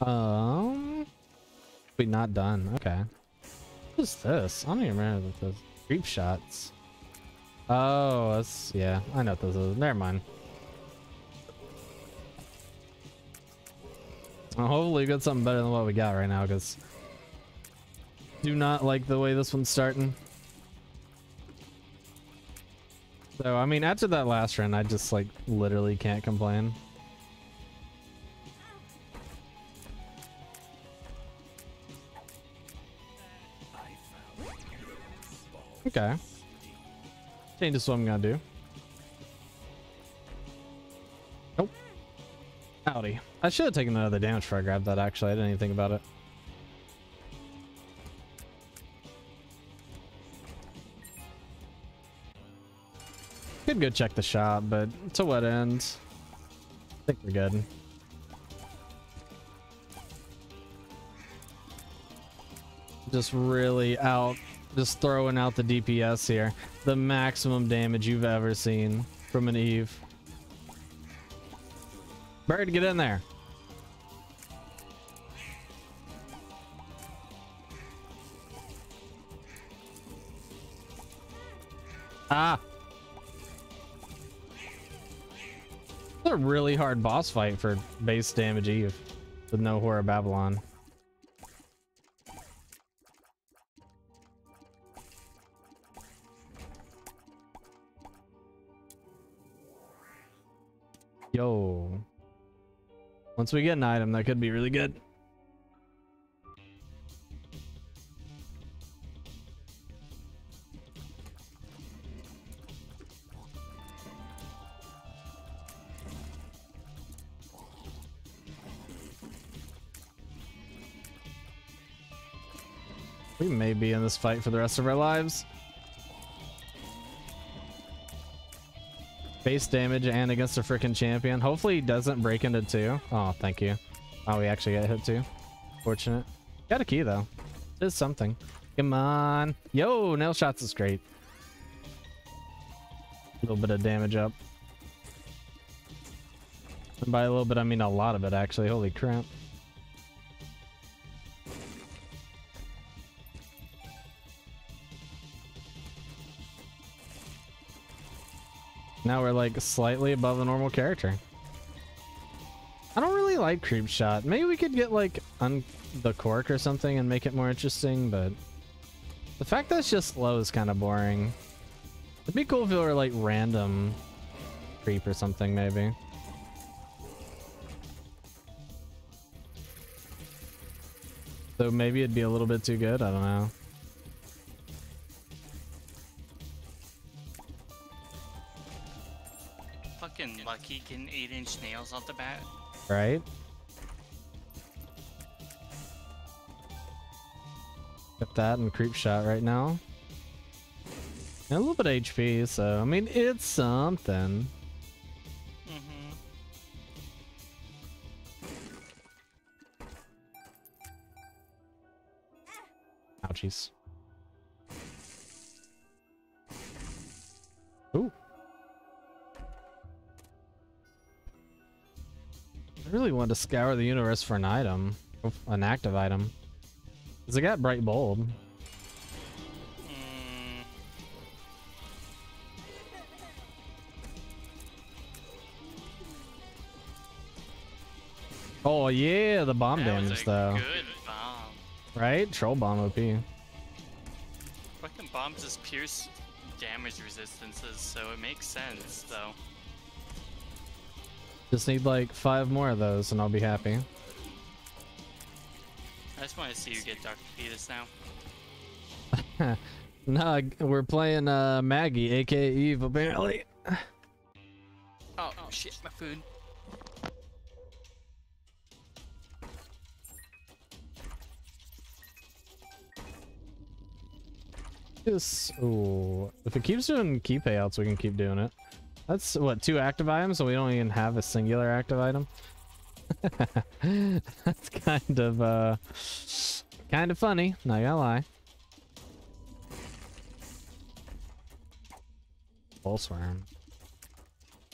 Um, we not done. Okay. What's this? I don't even remember what those creep shots. Oh, that's yeah. I know what those is. Never mind. Well, hopefully, we got something better than what we got right now, because do not like the way this one's starting. So, I mean, after that last run, I just like literally can't complain. Okay. Changes what I'm gonna do. Nope. Howdy. I should have taken another damage before I grabbed that actually. I didn't even think about it. Could go check the shop, but to what end? I think we're good. Just really out just throwing out the DPS here. The maximum damage you've ever seen from an Eve. Bird, get in there. Ah. It's a really hard boss fight for base damage Eve with no Whore of Babylon. Yo. Once we get an item, that could be really good. We may be in this fight for the rest of our lives. Base damage and against a freaking champion. Hopefully he doesn't break into two. Oh, thank you. Oh, we actually got hit too. Fortunate. Got a key though. It is something. Come on. Yo, nail shots is great. A little bit of damage up. And by a little bit, I mean a lot of it actually. Holy crap. Now we're like slightly above the normal character. I don't really like creep shot. Maybe we could get like on the cork or something and make it more interesting, but the fact that it's just slow is kind of boring. It'd be cool if it were like random creep or something, maybe. So maybe it'd be a little bit too good. I don't know. Lucky getting 8 inch nails off the bat. Right? Got that and creep shot right now. And a little bit of HP, so I mean it's something. Mm-hmm. Ouchies. I really wanted to scour the universe for an item. An active item. Cause I got bright bulb. Oh yeah, the bomb that damage though. bomb. Right? Troll bomb OP. Fucking bombs just pierce damage resistances, so it makes sense, though. Just need like five more of those and I'll be happy. I just want to see you get Dr. Fetus now. nah, we're playing uh Maggie, aka Eve, apparently. Oh, oh shit, my food. This ooh. If it keeps doing key payouts, we can keep doing it. That's what, two active items, so we don't even have a singular active item. That's kind of uh kind of funny, not gonna lie. Pulse worm.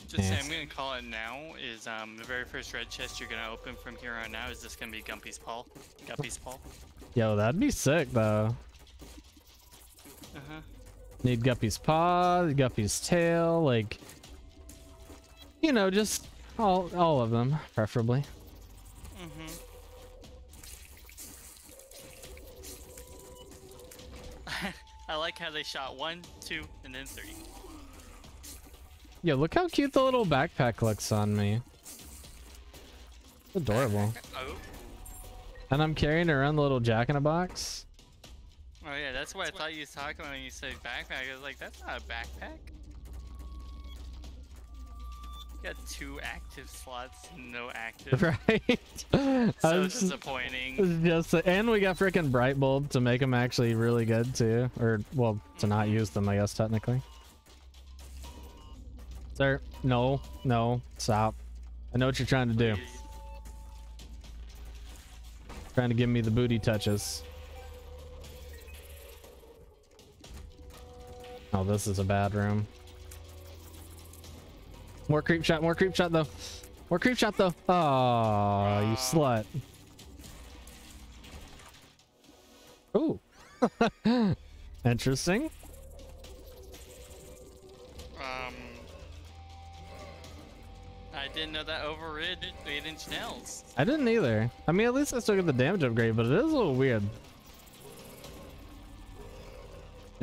Just say I'm gonna call it now. Is um the very first red chest you're gonna open from here on now is this gonna be Gumpy's Paw? Guppy's Paw? Yo, that'd be sick though. Uh huh. Need Guppy's paw, Guppy's tail, like you know, just all all of them, preferably. Mm-hmm. I like how they shot one, two, and then three. Yo, look how cute the little backpack looks on me. Adorable. Oh. And I'm carrying around the little jack in a box. Oh yeah, that's what I thought you was talking about when you said backpack. I was like, that's not a backpack. Got two active slots, no active. Right? So was just- disappointing. Just and we got freaking bright bulb to make them actually really good too or well to not mm-hmm. use them i guess technically sir no no stop i know what you're trying to do Please. trying to give me the booty touches oh this is a bad room more creep shot more creep shot though more creep shot though oh you slut Ooh. Interesting. Um, I didn't know that overrid 8 inch nails. I didn't either. I mean, at least I still get the damage upgrade, but it is a little weird.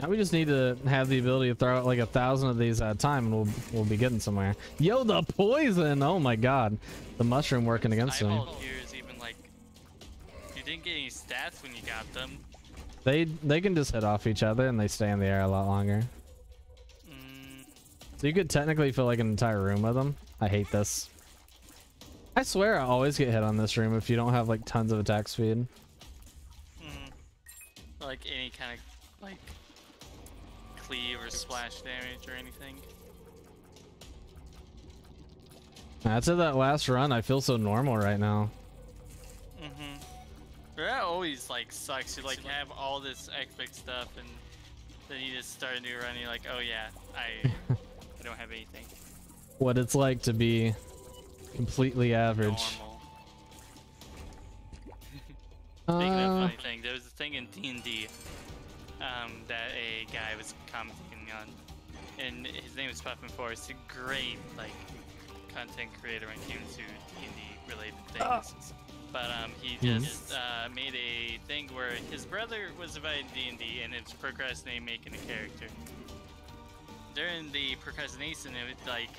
Now we just need to have the ability to throw out like a thousand of these at a time, and we'll we'll be getting somewhere. Yo, the poison! Oh my god, the mushroom working against is even like. You didn't get any stats when you got them. They they can just hit off each other, and they stay in the air a lot longer. Mm, So you could technically fill like an entire room with them. I hate this. I swear I always get hit on this room if you don't have like tons of attack speed. mm, like any kind of like cleave or splash damage or anything. That's at that last run. I feel so normal right now. Mm-hmm. That always like sucks. You like have all this epic stuff and then you just start a new run. And you're like, oh yeah, I I don't have anything. What it's like to be completely average. Normal. Speaking of Uh, funny thing, there was a thing in D&D um, that a guy was commenting on, and his name is Puffin Forrest. A great like content creator when it came to D&D related things. But um, he Mhm. just uh, made a thing where his brother was invited to D&D, and it's procrastinating making a character. During the procrastination, it was like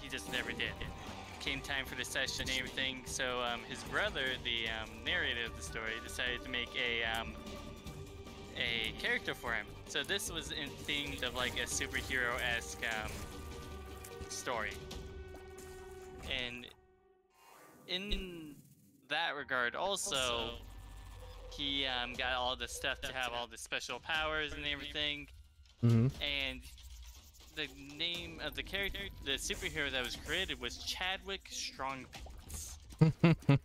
he just never did it. Came time for the session and everything, so um, his brother, the um, narrator of the story, decided to make a um, a character for him. So this was in themed of like a superhero-esque um, story, and in that regard, also he um, got all the stuff to have all the special powers and everything mhm. and the name of the character, the superhero that was created was Chadwick Strongpants.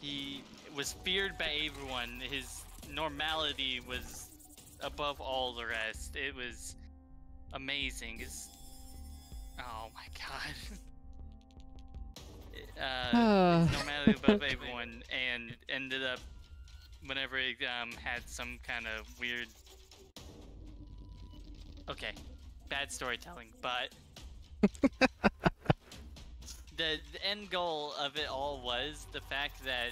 he was feared by everyone. His normality was above all the rest. It was amazing. It's... Oh my god. uh, normality above everyone, and ended up whenever it um, had some kind of weird Okay, bad storytelling, but the, the end goal of it all was the fact that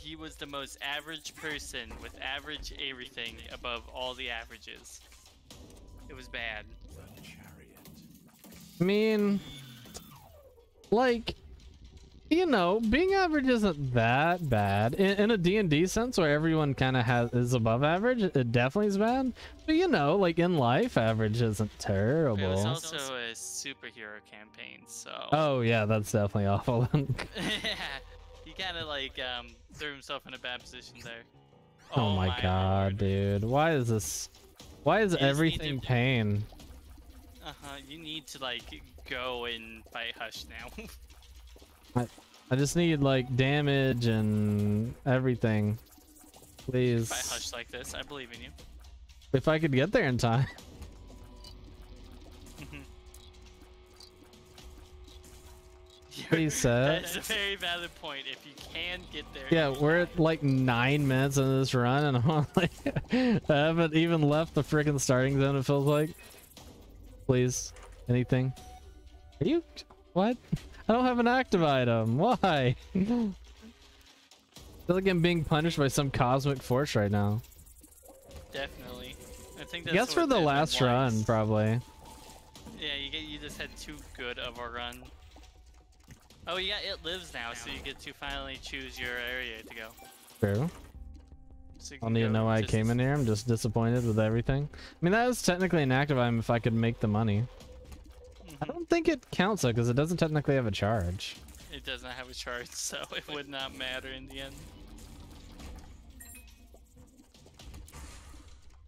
he was the most average person with average everything above all the averages. It was bad. I mean, like, you know, being average isn't that bad in, in a D&D sense where everyone kind of has is above average. It definitely is bad, but you know, like in life, average isn't terrible. It was also a superhero campaign, so Oh yeah, that's definitely awful. kind of like um, threw himself in a bad position there. oh, my, god, lord. dude. Why is this? Why is You everything to- pain? Uh-huh, you need to like go and fight Hush now. I, I just need like damage and everything. Please. fight Hush like this. I believe in you. If I could get there in time. That's a very valid point. If you can get there. Yeah, we're at like nine minutes into this run, and I'm like, I haven't even left the freaking starting zone. It feels like. Please, anything? Are you? What? I don't have an active item. Why? I feel like I'm being punished by some cosmic force right now. Definitely. I think that's guess for the last run, probably. Yeah, you get you just had too good of a run. Oh yeah, it lives now, so you get to finally choose your area to go. True. So I'll can need to know why I came in here. I'm just disappointed with everything. I mean, that is technically an active item if I could make the money. I Mhm. don't think it counts though, because it doesn't technically have a charge. It does not have a charge, so it would not matter in the end.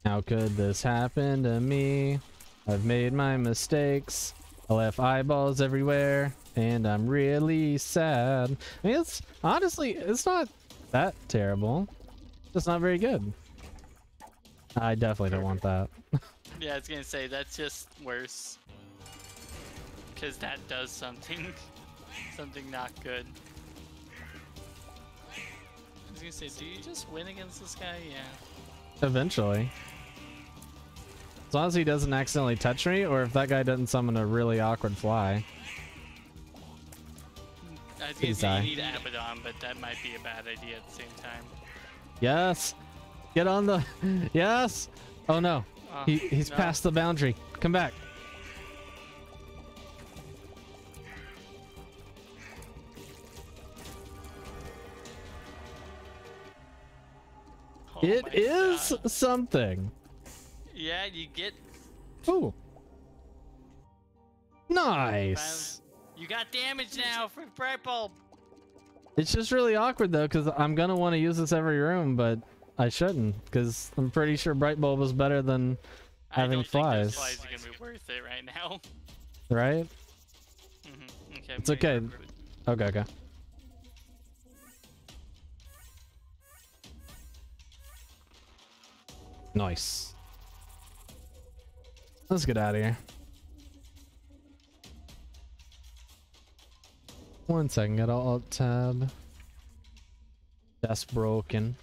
How could this happen to me? I've made my mistakes. I left eyeballs everywhere, and I'm really sad. I mean, it's honestly, it's not that terrible. It's not very good. I definitely don't want that. Yeah, I was gonna say that's just worse. Cause that does something, something not good. I was gonna say, do you just win against this guy? Yeah. Eventually. As long as he doesn't accidentally touch me, or if that guy doesn't summon a really awkward fly. I was gonna say you need Abaddon, but that might be a bad idea at the same time. Yes! Get on the... Yes! Oh no. Oh, He, he's no. past the boundary. Come back. Oh It is God. something. Yeah, you get. Ooh. Nice. You got damage now for Bright Bulb. It's just really awkward though, because I'm gonna want to use this every room, but I shouldn't, because I'm pretty sure Bright Bulb is better than having flies, flies are gonna be worth it right now. right? hmm Okay. It's okay. Okay, okay. Nice. Let's get out of here. One second, got alt tab. That's broken.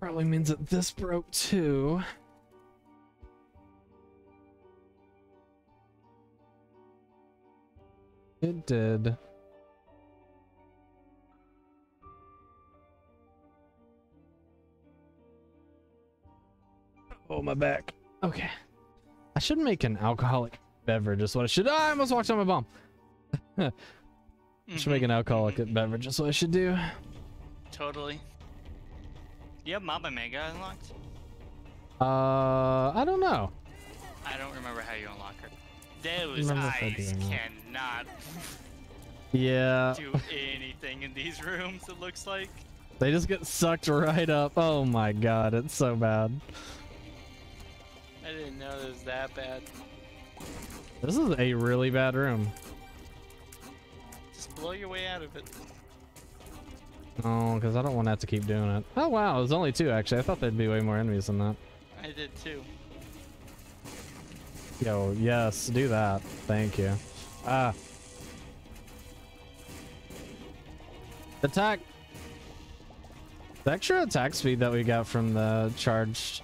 Probably means that this broke too. It did. Oh, my back. Okay. I should make an alcoholic beverage. Is what I should. Ah, I almost walked on my bomb. I should make Mhm, an alcoholic mhm. beverage. That's what I should do. Totally. You have Mama Mega unlocked? Uh, I don't know. I don't remember how you unlock her. Those eyes cannot Yeah, do anything in these rooms, it looks like. they just get sucked right up. Oh my god, it's so bad. I didn't know it was that bad. This is a really bad room. Blow your way out of it. Oh, because I don't want to have to keep doing it. Oh wow, it was only two actually. I thought there'd be way more enemies than that. I did too. Yo, yes, do that. Thank you. Ah. Attack. The extra attack speed that we got from the charged.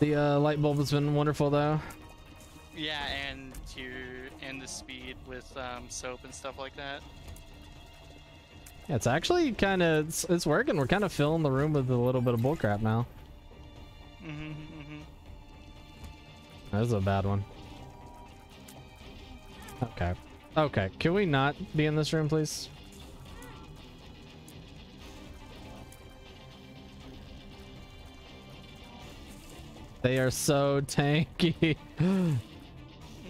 The uh, light bulb has been wonderful though. Yeah, and your and the speed with um, soap and stuff like that. Yeah, it's actually kind of it's, it's working. We're kind of filling the room with a little bit of bullcrap now. Mm-hmm, mm-hmm. That is a bad one. Okay. Okay. Can we not be in this room, please? They are so tanky.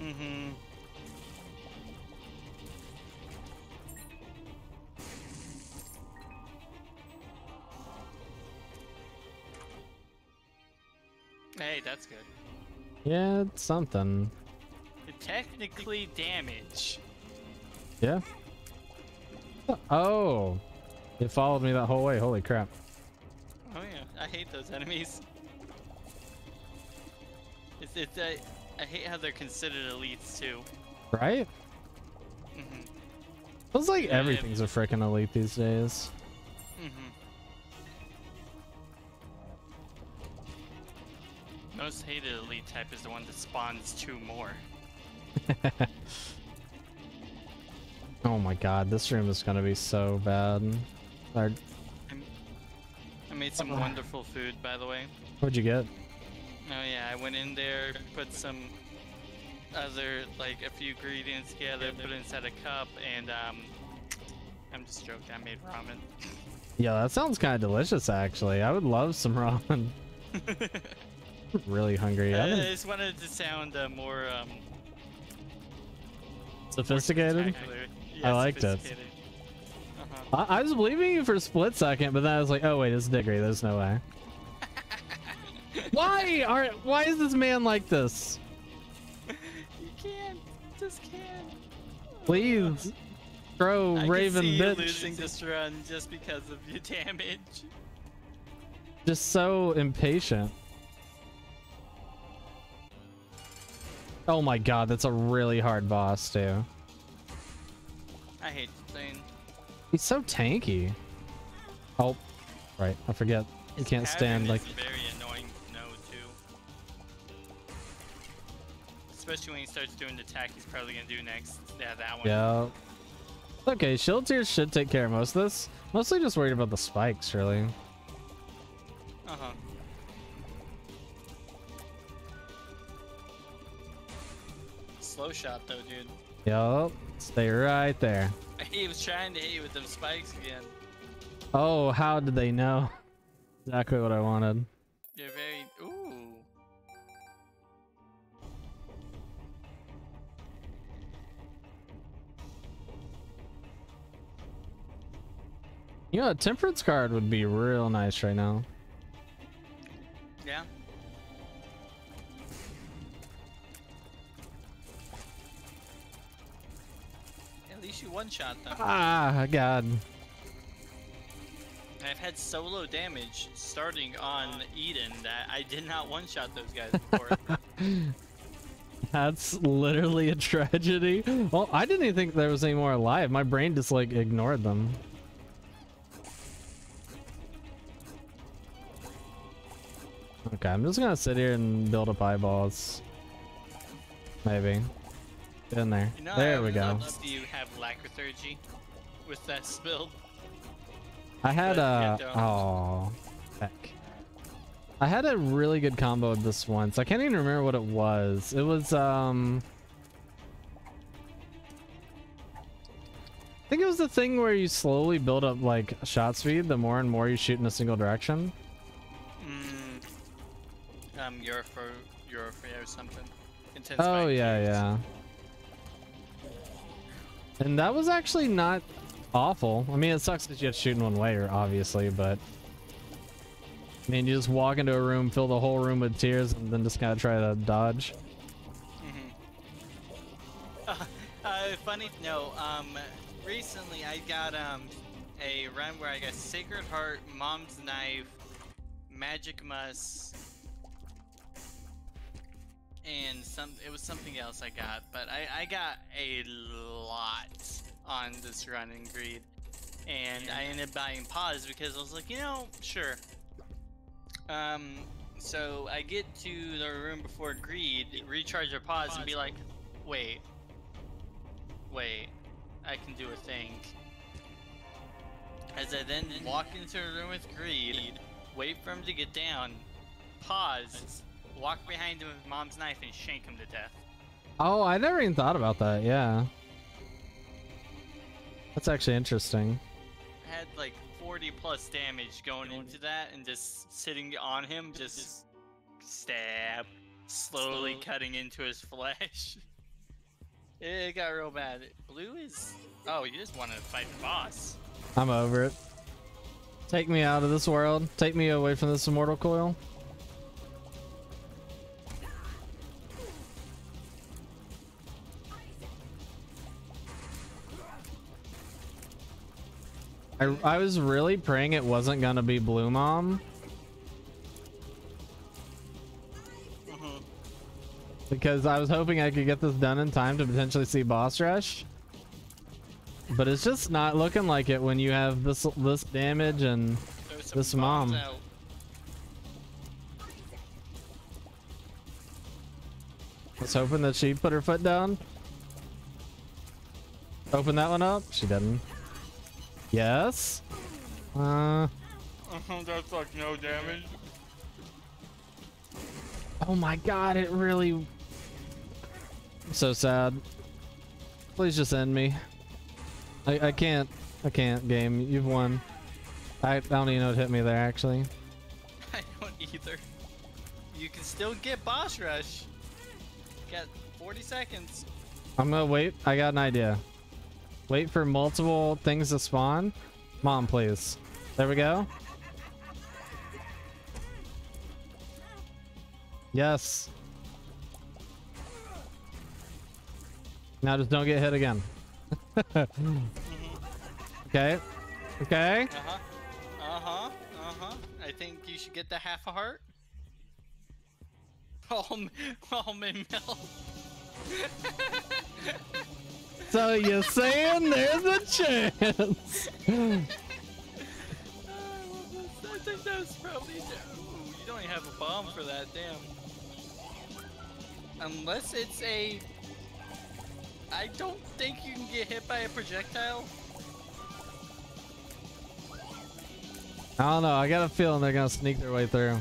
Mm-hmm. Hey, that's good. yeah, it's something. Technically damage. Yeah. Oh. It followed me that whole way. Holy crap. Oh yeah, I hate those enemies. It's it's I, I hate how they're considered elites too. Right? hmm Feels like Yeah, everything's a freaking elite these days. Mm-hmm. Most hated elite type is the one that spawns two more. oh my god, this room is gonna be so bad. Our- I made some wonderful food, by the way. what'd you get? Oh yeah, I went in there, put some other, like a few ingredients together, put it inside a cup, and um, I'm just joking. I made ramen. Yeah, that sounds kind of delicious actually. I would love some ramen. really hungry. I I just wanted to sound uh, more um, more sophisticated. I Yeah, liked it. Uh-huh. I, I was believing you for a split second, but then I was like, oh wait, it's Diggory. There's no way. Why are why is this man like this? You can't, just can't. Please, throw I Raven can see you losing this run just because of your damage. Just so impatient. Oh my god, that's a really hard boss too. I hate Thane. He's so tanky. Oh, right. I forget. You can't stand like. Especially when he starts doing the attack he's probably gonna do next. Yeah, that one. Yeah. Okay, shield tears should take care of most of this. Mostly just worried about the spikes, really. Uh huh. Slow shot though, dude. Yup. Stay right there. He was trying to hit you with them spikes again. Oh, how did they know? Exactly what I wanted. You're very. You know, a temperance card would be real nice right now. Yeah. At least you one shot them. Ah, God. I've had solo damage starting on Eden that I did not one shot those guys before. That's literally a tragedy. Well, I didn't even think there was any more alive. My brain just like ignored them. Okay, I'm just gonna sit here and build up eyeballs. Maybe. Get in there. You know, there we go. love you have Lachryphagy with that build. I had a. Oh, heck. I had a really good combo with this once. I can't even remember what it was. It was um. I think it was the thing where you slowly build up like shot speed the more and more you shoot in a single direction. Mm, um, Epiphora, or something. Intense Oh yeah, yeah. And that was actually not awful. I mean, it sucks that you have to shoot in one way, obviously, but I mean, you just walk into a room, fill the whole room with tears, and then just kind of try to dodge. Uh, uh, funny note, um, recently I got um a run where I got Sacred Heart, Mom's Knife, Magic Mush, and some. It was something else I got, but I I got a lot on this run in Greed, and I ended up buying pause because I was like, you know, sure. Um, so I get to the room before Greed, recharge our pause, and be like, wait, wait, I can do a thing. As I then walk into a room with Greed, wait for him to get down, pause, walk behind him with mom's knife, and shank him to death. Oh, I never even thought about that. Yeah. That's actually interesting. I had like 40 plus damage going into that, and just sitting on him, just stab, slowly cutting into his flesh. It got real bad. Blue is. Oh, you just wanted to fight the boss. I'm over it. Take me out of this world. Take me away from this immortal coil. I, I was really praying it wasn't gonna be Blue Mom because I was hoping I could get this done in time to potentially see boss rush. But it's just not looking like it when you have this this damage and This mom. out. I was hoping that she put her foot down. Open that one up. She didn't. Yes. Uh. That's like no damage. Oh my god! It really. I'm so sad. Please just end me. I I can't. I can't. Game. You've won. I, I don't even know what hit me there actually. I don't either. You can still get boss rush. Got 40 seconds. I'm gonna wait. I got an idea. Wait for multiple things to spawn. Mom, please. There we go. Yes. Now just don't get hit again. okay. Okay. Uh huh. Uh huh. Uh huh. I think you should get the half a heart. Almond, almond milk. So you're saying there's a chance? I think that's probably. Ooh, you don't even have a bomb for that, damn. Unless it's a. I don't think you can get hit by a projectile. I don't know. I got a feeling they're gonna sneak their way through.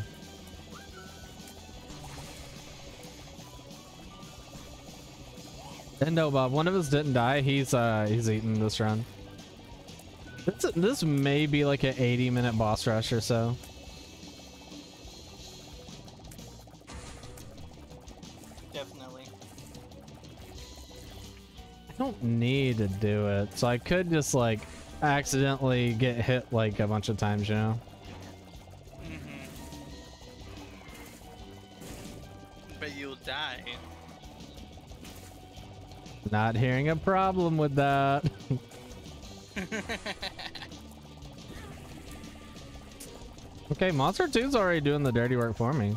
And no, Bob. One of us didn't die. He's uh he's eating this run. This this may be like an 80 minute boss rush or so. Definitely. I don't need to do it, so I could just like accidentally get hit like a bunch of times, you know. Mm-hmm. But you'll die. Not hearing a problem with that. okay, Monstro II's already doing the dirty work for me.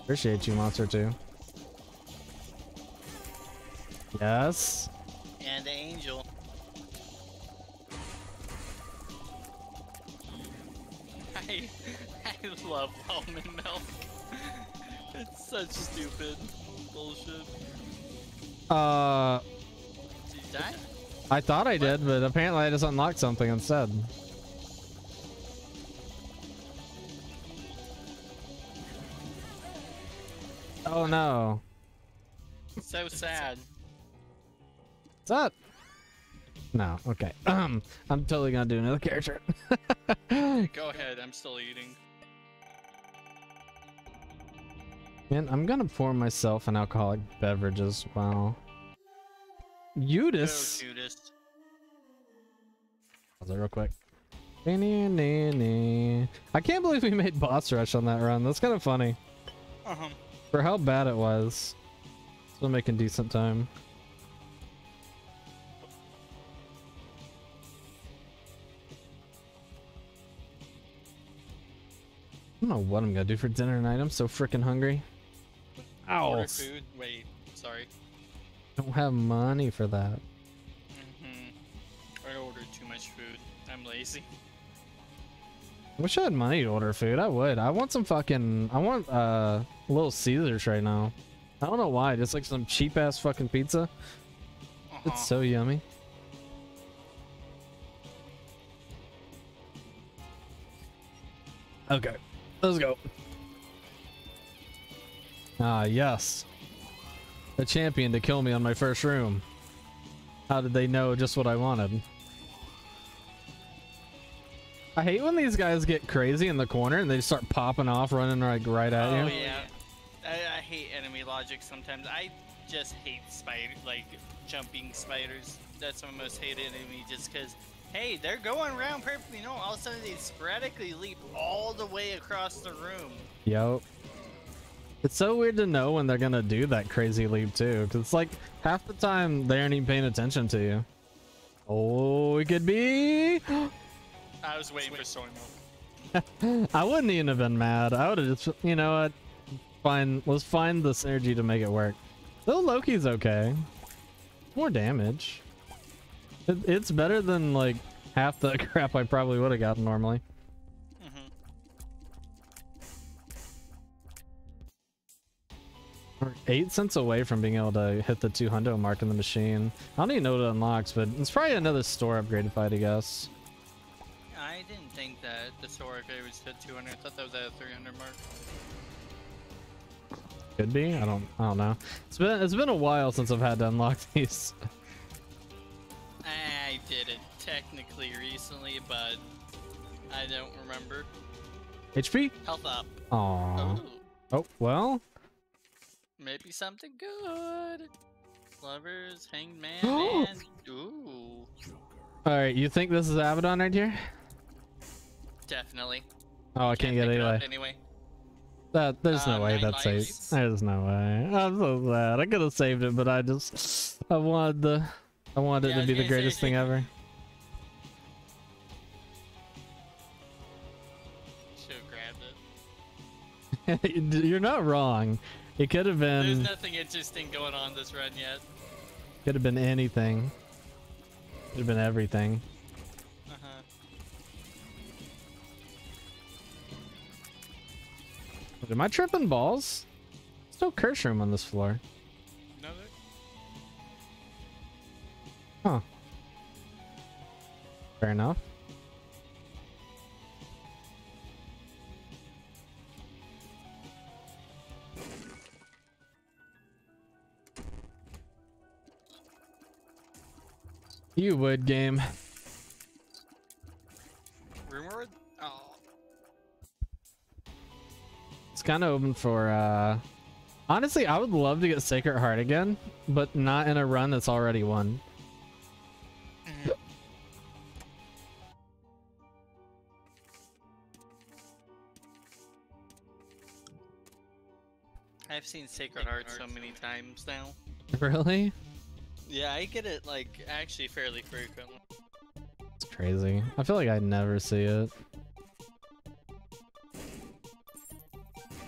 Appreciate you, Monstro II. Yes. and Angel. I I love almond milk. It's such stupid bullshit. Uh, Did you die? I thought I did, but apparently I just unlocked something instead. Oh no. So sad. What's up? No, okay. Um, I'm totally gonna do another character. Go ahead, I'm still eating. Man, I'm gonna pour myself an alcoholic beverage as well. Go, Judas. Judas. Pause it real quick. I can't believe we made boss rush on that run. That's kind of funny. Uh-huh. For how bad it was. Still making decent time. I don't know what I'm gonna do for dinner tonight. I'm so freaking hungry. Ow! Order food. Wait, sorry. Don't have money for that. Mm-hmm. I ordered too much food. I'm lazy. Wish I had money to order food. I would. I want some fucking. I want uh Little Caesars right now. I don't know why. Just like some cheap ass fucking pizza. Uh-huh. It's so yummy. Okay, let's go. Ah, yes. A champion to kill me on my first room. How did they know just what I wanted? I hate when these guys get crazy in the corner and they just start popping off, running like right at oh you. yeah. I, I hate enemy logic sometimes. I just hate spider like jumping spiders. That's my most hated enemy just because hey, they're going around perfectly. No, all of a sudden they sporadically leap all the way across the room. Yep. It's so weird to know when they're gonna do that crazy leap too, because it's like half the time they aren't even paying attention to you. Oh, it could be. I was waiting for soy milk. I wouldn't even have been mad. I would have just, you know what? Fine, let's find the synergy to make it work. Though Loki's okay. More damage. It, it's better than like half the crap I probably would have gotten normally. We're eight cents away from being able to hit the 200 mark in the machine. I don't even know what it unlocks, but it's probably another store upgrade if I had to guess. I didn't think that the store upgrade was at 200. I thought that was at a 300 mark. Could be. I don't. I don't know. It's been it's been a while since I've had to unlock these. I did it technically recently, but I don't remember. HP. Health up. Aww. Ooh, Oh well. Maybe something good. Lovers, hanged man, and ooh, All right. You think this is Abaddon right here? definitely. Oh, I can't, get pick it anyway. anyway. That there's Uh, no way that's safe. There's no way. I'm so sad. I could have saved it, but I just I wanted the I wanted Yeah, it to be the greatest thing ever. Should have grabbed it. You're not wrong. It could have There's been nothing interesting going on this run yet. could have been anything. Could have been everything. Uh-huh. Am I tripping balls? There's no curse room on this floor. Another? Huh. Fair enough. You would game. Rumor? Oh. It's kind of open for uh honestly i would love to get sacred heart again but not in a run that's already won I've seen Sacred Heart so many times now. really Yeah, I get it like actually fairly frequently. it's crazy. I feel like i never see it.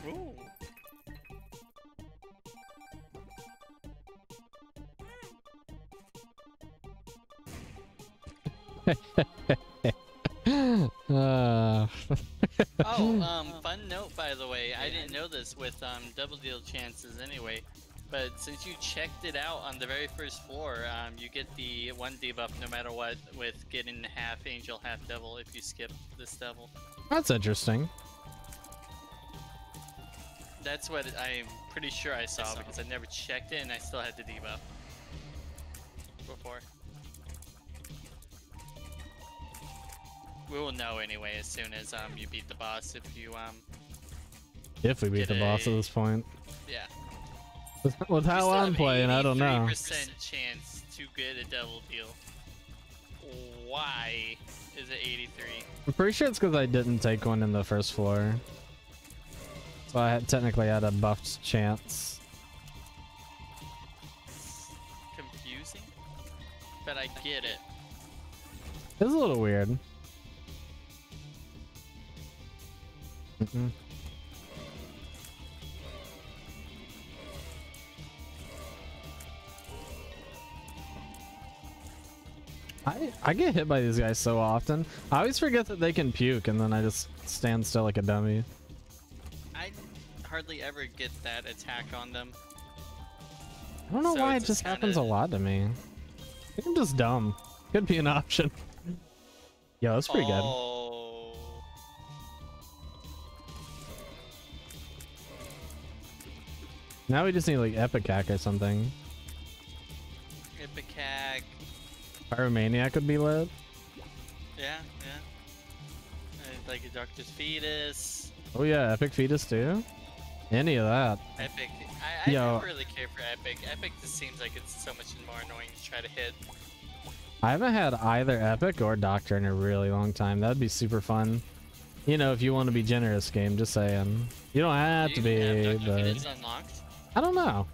Ooh. uh, Oh, um, fun note by the way, I didn't know this with um double deal chances anyway, but since you checked it out on the very first floor, um, you get the one debuff no matter what with getting half angel, half devil if you skip this devil. that's interesting That's what I'm pretty sure I saw because I never checked it and I still had the debuff before. We will know anyway as soon as um you beat the boss if you um if we beat Get the boss at this point yeah. with how i'm playing i don't know 83% chance to get a double deal. Why is it 83? i'm pretty sure it's because i didn't take one in the first floor so i had, technically had a buffed chance Confusing, but I get it. it's a little weird Mm-mm. I I get hit by these guys so often. I always forget that they can puke, and then I just stand still like a dummy. I hardly ever get that attack on them. I don't know So why it just just happens a kinda- lot to me. I think I'm just dumb. Could be an option. Yo, that's pretty good. oh. Now we just need like epic hack or something. Pyromaniac would be lit. Yeah, yeah. Uh, like a Doctor's Fetus. Oh yeah, epic fetus too. Any of that. Epic. I, I Yo. don't really care for Epic. Epic just seems like it's so much more annoying to try to hit. I haven't had either epic or doctor in a really long time. That'd be super fun. You know, if you want to be generous, game, just saying. You don't have to Do you have be, Dr. but? I don't know.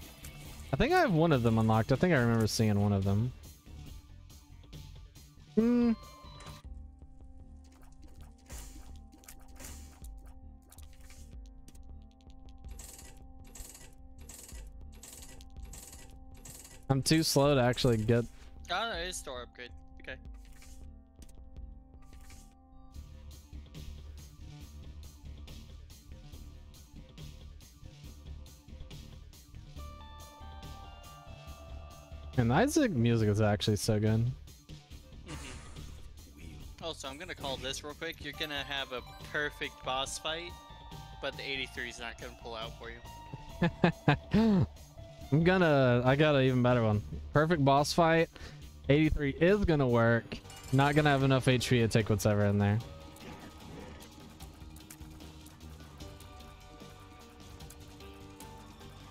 I think I have one of them unlocked. I think I remember seeing one of them. Hmm. I'm too slow to actually get. Oh, no, it is store upgrade. Okay. And Isaac music is actually so good. Oh, also, I'm gonna call this real quick. You're gonna have a perfect boss fight, but the 83 is not gonna pull out for you. I'm gonna I got an even better one. Perfect boss fight. 83 is gonna work. Not gonna have enough HP to take whatever in there.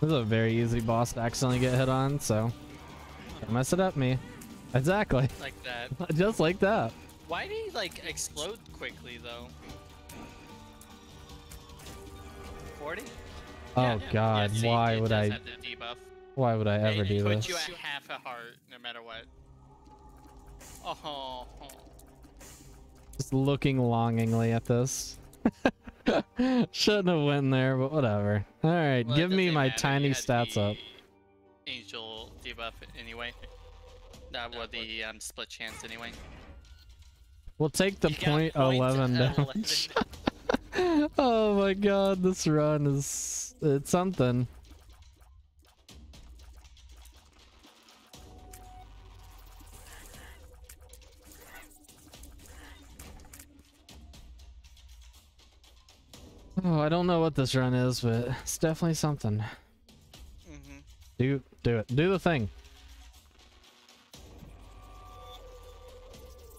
This is a very easy boss to accidentally get hit on, so don't mess it up me. Exactly. Like that. Just like that. Why did he like explode quickly though? 40? Oh god, see, why would I debuff. why would I ever do it this? puts you at half a heart no matter what. Oh. Just looking longingly at this. Shouldn't have went there, but whatever. All right, Well, give me my matter, tiny stats up. Angel debuff anyway. That was the um, split chance anyway. We'll take the You got point point eleven 11. damage. oh my god, this run is it's something. Oh, I don't know what this run is, but it's definitely something. hmm Do do it. Do the thing.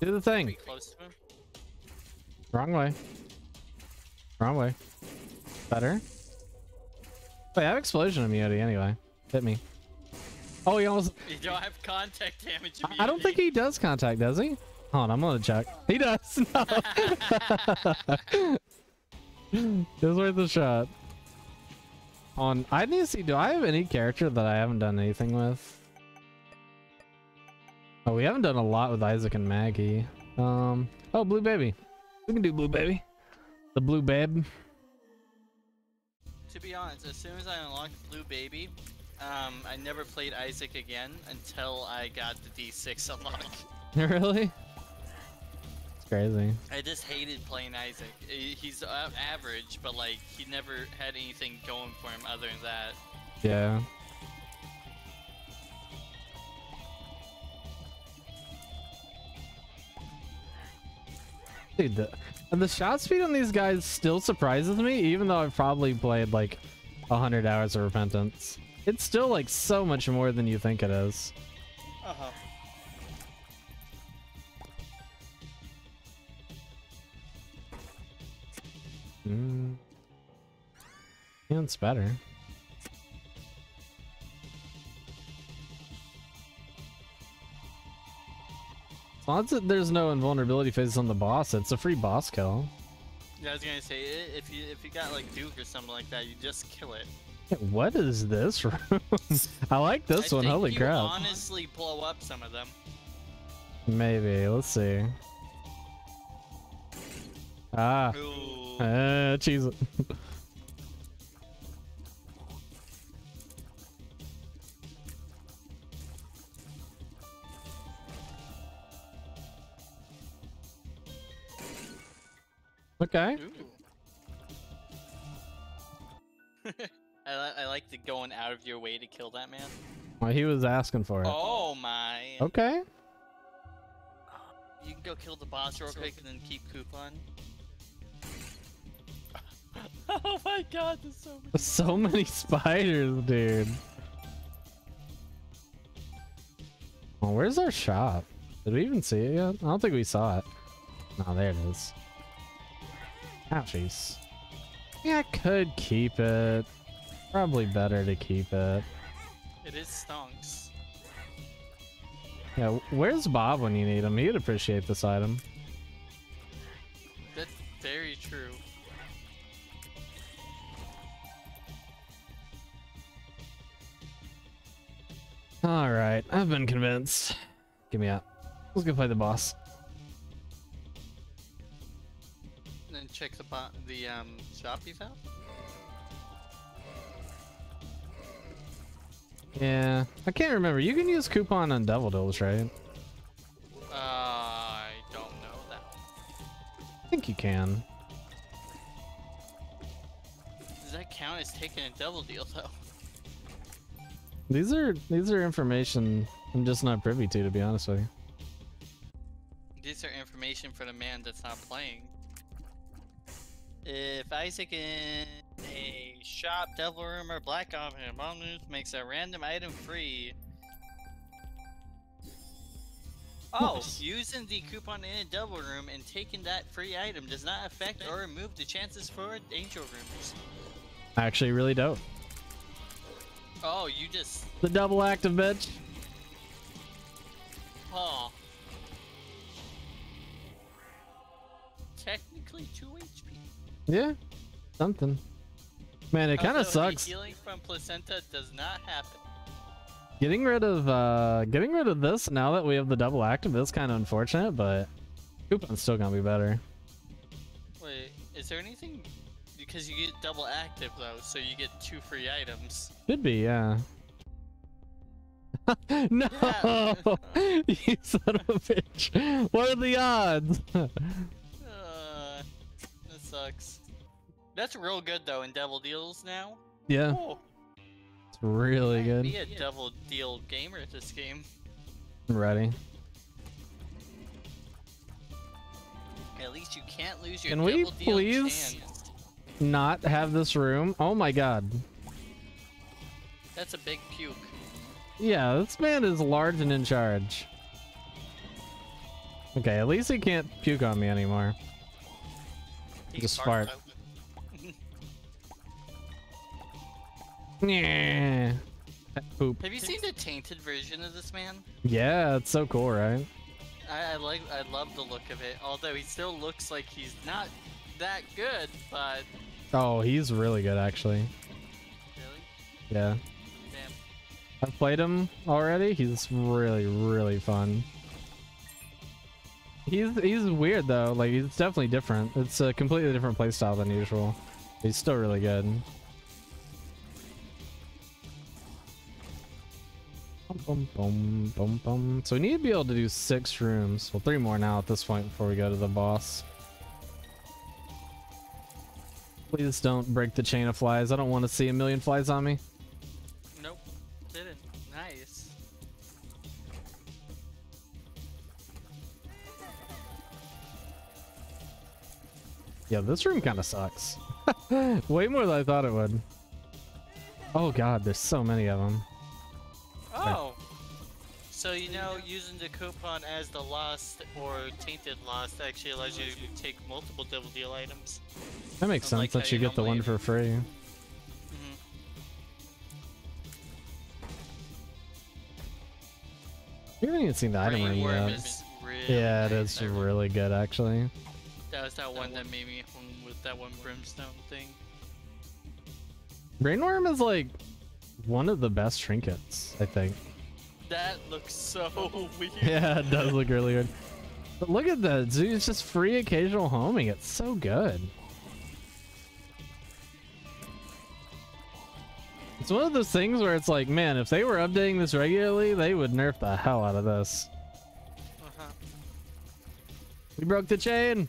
Do the thing. Pretty close to him. Wrong way. Wrong way. Better. Wait, I have explosion immunity anyway. Hit me. Oh, he almost. You don't have contact damage I- I don't think he does contact, does he? Hold on, I'm gonna check. He does. No. it's worth a shot. On, I need to see. Do I have any character that I haven't done anything with? Oh, we haven't done a lot with Isaac and Maggie. Um. Oh, Blue Baby. We can do Blue Baby. The Blue Babe. To be honest, as soon as I unlocked Blue Baby, um, I never played Isaac again until I got the D6 unlocked. really? It's crazy. I just hated playing Isaac. He's average, but like he never had anything going for him other than that. Yeah. Dude, the, and the shot speed on these guys still surprises me, even though I've probably played like a hundred hours of Repentance. It's still like so much more than you think it is. Uh huh. Mm. Yeah, it's better. As there's no invulnerability phases on the boss, it's a free boss kill. Yeah, I was gonna say if you if you got like Duke or something like that, you just kill it. What is this room? I like this I one. think Holy you crap. Honestly, blow up some of them. Maybe. Let's see. Ah. Ooh. Uh, cheese okay. I, li- I like the going out of your way to kill that man. Well, he was asking for it. Oh my. Okay. You can go kill the boss real quick and then keep coupon. oh my god, there's so many. So many spiders, dude. Oh, where's our shop? Did we even see it yet? I don't think we saw it. No, there it is. Ouchies. Yeah, I could keep it. Probably better to keep it. It is stonks. Yeah, where's Bob when you need him? He'd appreciate this item. That's very true. Alright, I've been convinced. Give me out. Let's go play the boss. Check the bo- the um shop you found. Yeah, I can't remember. You can use coupon on Devil Deals, right? Uh, I don't know that. I think you can. Does that count as taking a devil deal though? These are these are information I'm just not privy to, to be honest with you. These are information for the man that's not playing. If Isaac in a shop, Devil Room, or Black Ops and Bomb News makes a random item free. Oh, Nice. using the coupon in a Devil Room and taking that free item does not affect or remove the chances for Angel Rooms. Actually, really dope. Oh, you just. The double active bitch. Oh. Technically 2 HP. Yeah, something. Man, it kind of sucks. Healing from placenta does not happen. Getting rid of uh, getting rid of this now that we have the double active is kind of unfortunate, but coupon's still gonna be better. Wait, is there anything? Because you get double active though, so you get two free items. Should be, yeah. no, Yeah. you son of a bitch. What are the odds? Uh, that sucks. That's real good though in Devil deals now. yeah, Oh, it's really good. Be a Devil deal gamer at this game. Ready? At least you can't lose your Can we deal please- chance. Not have this room. Oh my god. That's a big puke. Yeah, this man is large and in charge. Okay, at least he can't puke on me anymore. He Just fart. Yeah. Poop. Have you seen the tainted version of this man? Yeah, it's so cool, right? I, I like, I love the look of it. Although he still looks like he's not that good, but Oh, he's really good, actually. really, Yeah. damn. I've played him already. He's really, really fun. He's he's weird though. Like he's definitely different. It's a completely different playstyle than usual. He's still really good. So we need to be able to do six rooms. Well, three more now at this point before we go to the boss. Please don't break the chain of flies. I don't want to see a million flies on me. Nope, didn't. Nice. Yeah, this room kind of sucks. Way more than I thought it would. Oh god, there's so many of them. So you know, using the coupon as the lost or tainted lost actually allows you to take multiple devil deal items. That makes Unlike sense that how you you get the one for free. Mm-hmm. You haven't even seen the item ring Brainworm yet. is really Yeah, it nice. is really good actually. That was that one that made me home with that one brimstone thing. Brainworm is like one of the best trinkets, I think. That looks so weird. Yeah, it does look really good. But look at that, dude. It's just free occasional homing. It's so good. It's one of those things where it's like, man, if they were updating this regularly, they would nerf the hell out of this. Uh-huh. We broke the chain.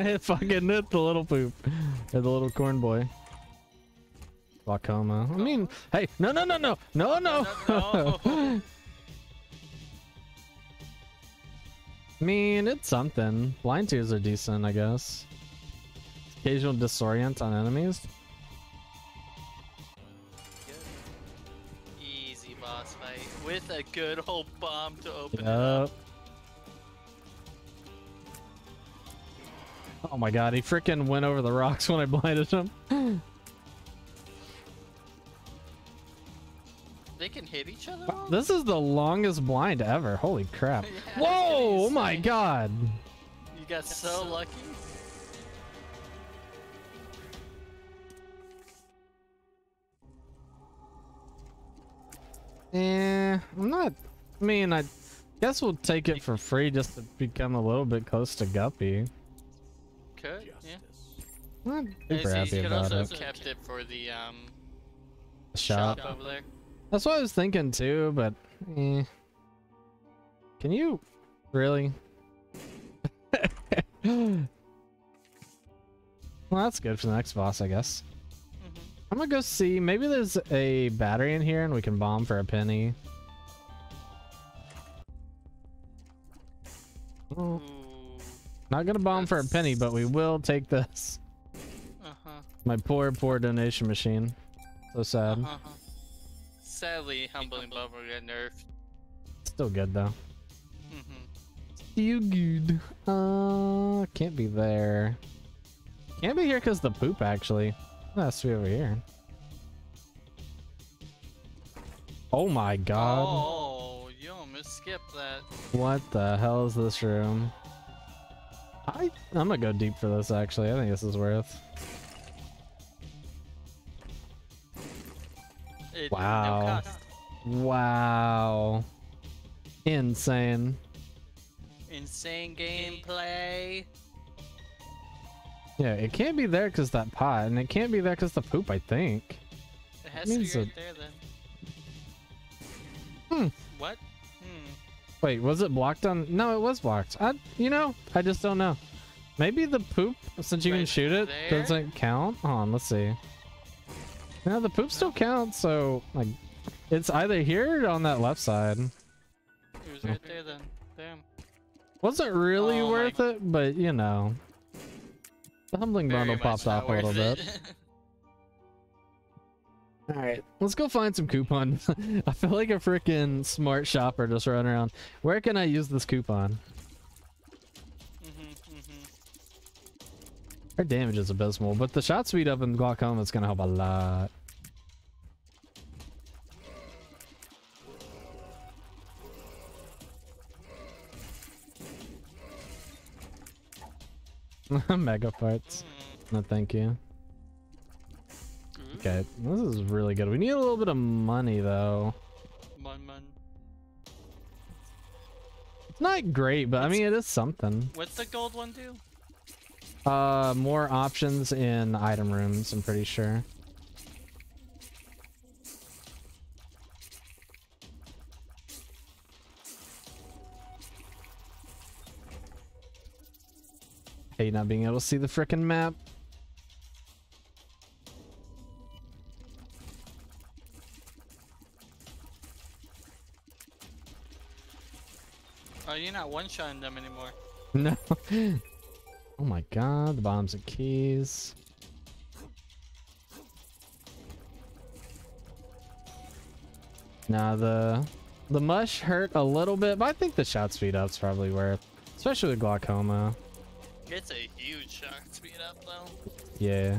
It fucking hit the little poop. The little corn boy. Glaucoma. I mean, hey, no, no, no, no, no, no. No, no. I mean, it's something. Blind tears are decent, I guess. Occasional disorient on enemies. Easy boss fight with a good old bomb to open it up. Oh my god, he freaking went over the rocks when I blinded him. They can hit each other. Wow. This is the longest blind ever. Holy crap. Yeah, Whoa! Oh it's my god. You got so lucky. Eh, I'm not. I mean, I guess we'll take it for free just to become a little bit close to Guppy. Could, yeah. I'm not Yeah, super happy you about also it. kept it for the um Shop. shop over there. That's what I was thinking too, but eh. Can you really? well, that's good for the next boss, I guess. Mhm. I'm gonna go see. Maybe there's a battery in here and we can bomb for a penny. Oh, Ooh. not gonna bomb for a penny, but we will take this. My poor, poor donation machine. So sad. Uh-huh. Sadly, Humbling Bundle got nerfed. Still good though. Mm-hmm. You good? Uh, can't be there. Can't be here because the poop actually. It has to be over here. Oh my god. Oh, you almost skipped that. What the hell is this room? I I'm gonna go deep for this actually. I think this is worth. It, Wow. No cost. Wow. Insane. Insane gameplay. Yeah, it can't be there because that pot, and it can't be there because the poop. I think. It has to be Means right that- there then. Hmm. What? Hmm. Wait, was it blocked on? No, it was blocked. I, you know, I just don't know. Maybe the poop, since you can Right shoot it, there? doesn't count. Hold on, let's see. No, the poop still counts. So like, it's either here or on that left side. It was right there then. Damn. Wasn't really Oh my- worth it, but you know, the humbling Very bundle popped off a little worth bit. All right, let's go find some coupon. I feel like a freaking smart shopper just running around. Where can I use this coupon? Our damage is abysmal, but the shot speed up in glaucoma is gonna help a lot. Mega parts. No, thank you. Hmm? Okay, this is really good. We need a little bit of money though. Mon mon. It's not great, but I mean it is something. What's the gold one do? Uh, more options in item rooms. I'm pretty sure. Hate not being able to see the frickin' map. Oh, you're not one-shotting them anymore. No. oh my god, the bombs and keys. Now the the mush hurt a little bit, but I think the shot speed up's probably worth, especially with glaucoma. It's a huge shot speed up though. Yeah.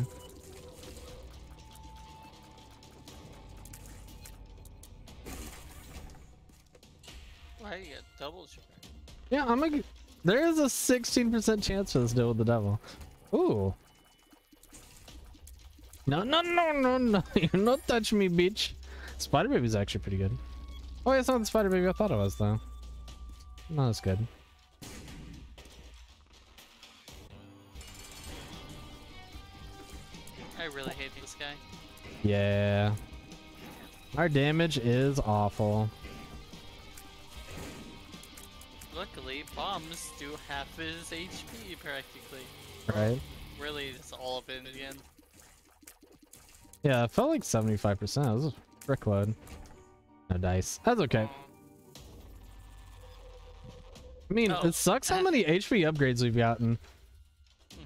Why you got double shot? Yeah, I'm a. There is a 16% chance for this deal with the devil. Ooh. No, no, no, no, no. You're not touch me, bitch. Spider Baby's actually pretty good. Oh, yeah, it's not the Spider Baby I thought it was, though. Not as good. I really hate this guy. Yeah. Our damage is awful. Bombs do half his HP practically. Right? Really, it's all of it in the end. Yeah, it felt like 75%. This is a frick load. No dice. That's okay. I mean, Oh. it sucks how many HP upgrades we've gotten. hmm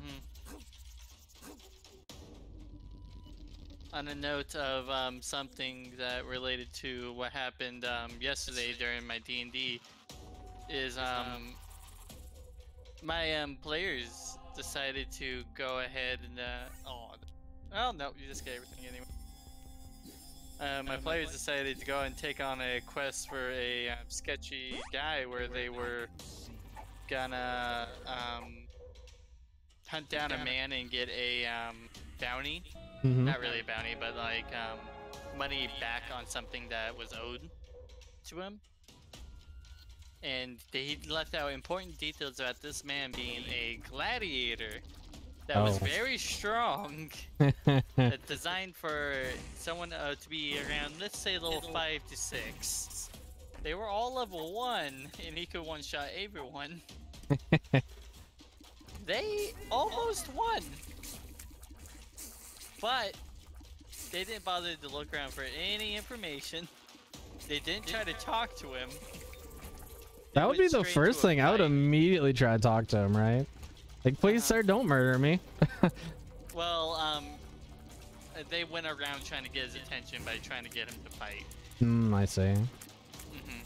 On a note of um, something that related to what happened um, yesterday during my D and D, is um, my um, players decided to go ahead and uh, oh, well no, you just get everything anyway. Uh, my players decided to go and take on a quest for a um, sketchy guy where they were gonna um, hunt down a man and get a um, bounty. Mhm. Not really a bounty, but like um, money back on something that was owed to him. And they left out important details about this man being a gladiator that was Oh. very strong, designed for someone uh, to be around, let's say, level five to six. They were all level one, and he could one-shot everyone. they almost won, but they didn't bother to look around for any information. They didn't try to talk to him. That would be the first thing. I would immediately try to talk to him, right? Like, please, sir, don't murder me. Well, um, they went around trying to get his attention by trying to get him to fight. Hmm, I see. Mm -hmm.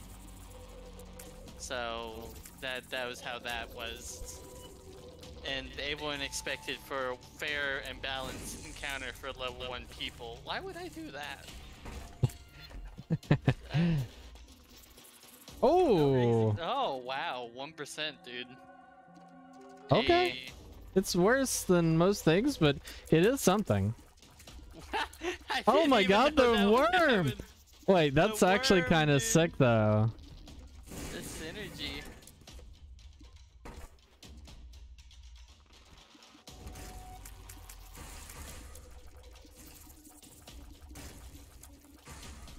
So that that was how that was, and everyone expected for a fair and balanced encounter for level one people. Why would I do that? Oh, Oh wow, one percent, dude. Okay. Hey. it's worse than most things, but it is something. Oh my God, the worm! Wait, that's actually kind of sick, though. The synergy.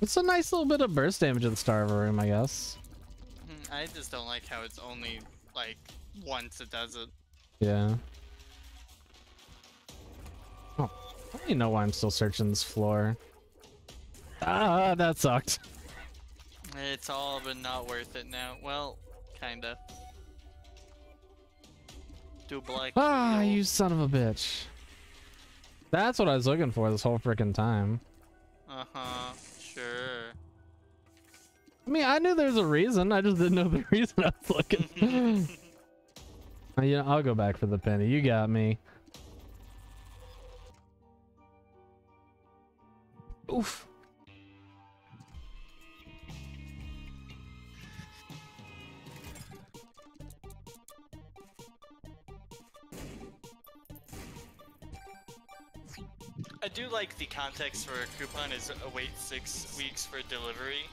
It's a nice little bit of burst damage at the a room, I guess. I just don't like how it's only like once it does it. Yeah. Oh, I don't even know why I'm still searching this floor. Ah, that sucked. It's all but not worth it now. Well, kinda. Do black. Ah, you son of a bitch. That's what I was looking for this whole freaking time. Uh huh. Sure. I mean, I knew there was a reason. I just didn't know the reason I was looking. Yeah, I'll go back for the penny. You got me. Oof. I do like the context for a coupon is await six weeks for delivery.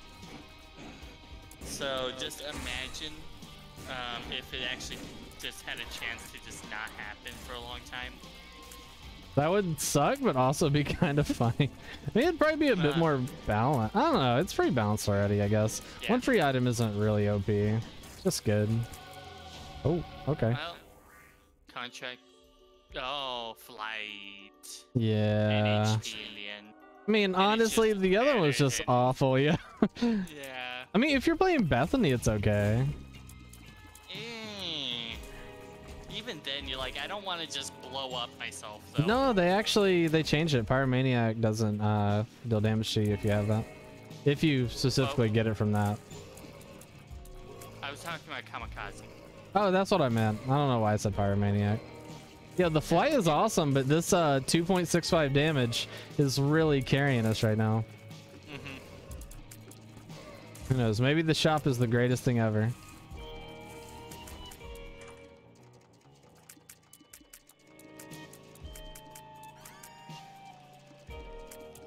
So just imagine um, if it actually just had a chance to just not happen for a long time. That would suck, but also be kind of funny. I mean, it'd probably be a bit Uh. more balanced. I don't know. It's pretty balanced already, I guess. Yeah. One free item isn't really OP. Just good. Oh, okay. Well, contract. Oh, flight. Yeah. I mean, it's honestly, the other one was just awful. Yeah. Yeah. I mean, if you're playing Bethany, it's okay. Mm. Even then, you're like, I don't want to just blow up myself, though. No, they actually they changed it. Pyromaniac doesn't uh, deal damage to you if you have that. If you specifically get it from that. I was talking about kamikaze. Oh, that's what I meant. I don't know why I said Pyromaniac. Yeah, the flight is awesome, but this uh, 2.65 damage is really carrying us right now. Who knows? Maybe the shop is the greatest thing ever.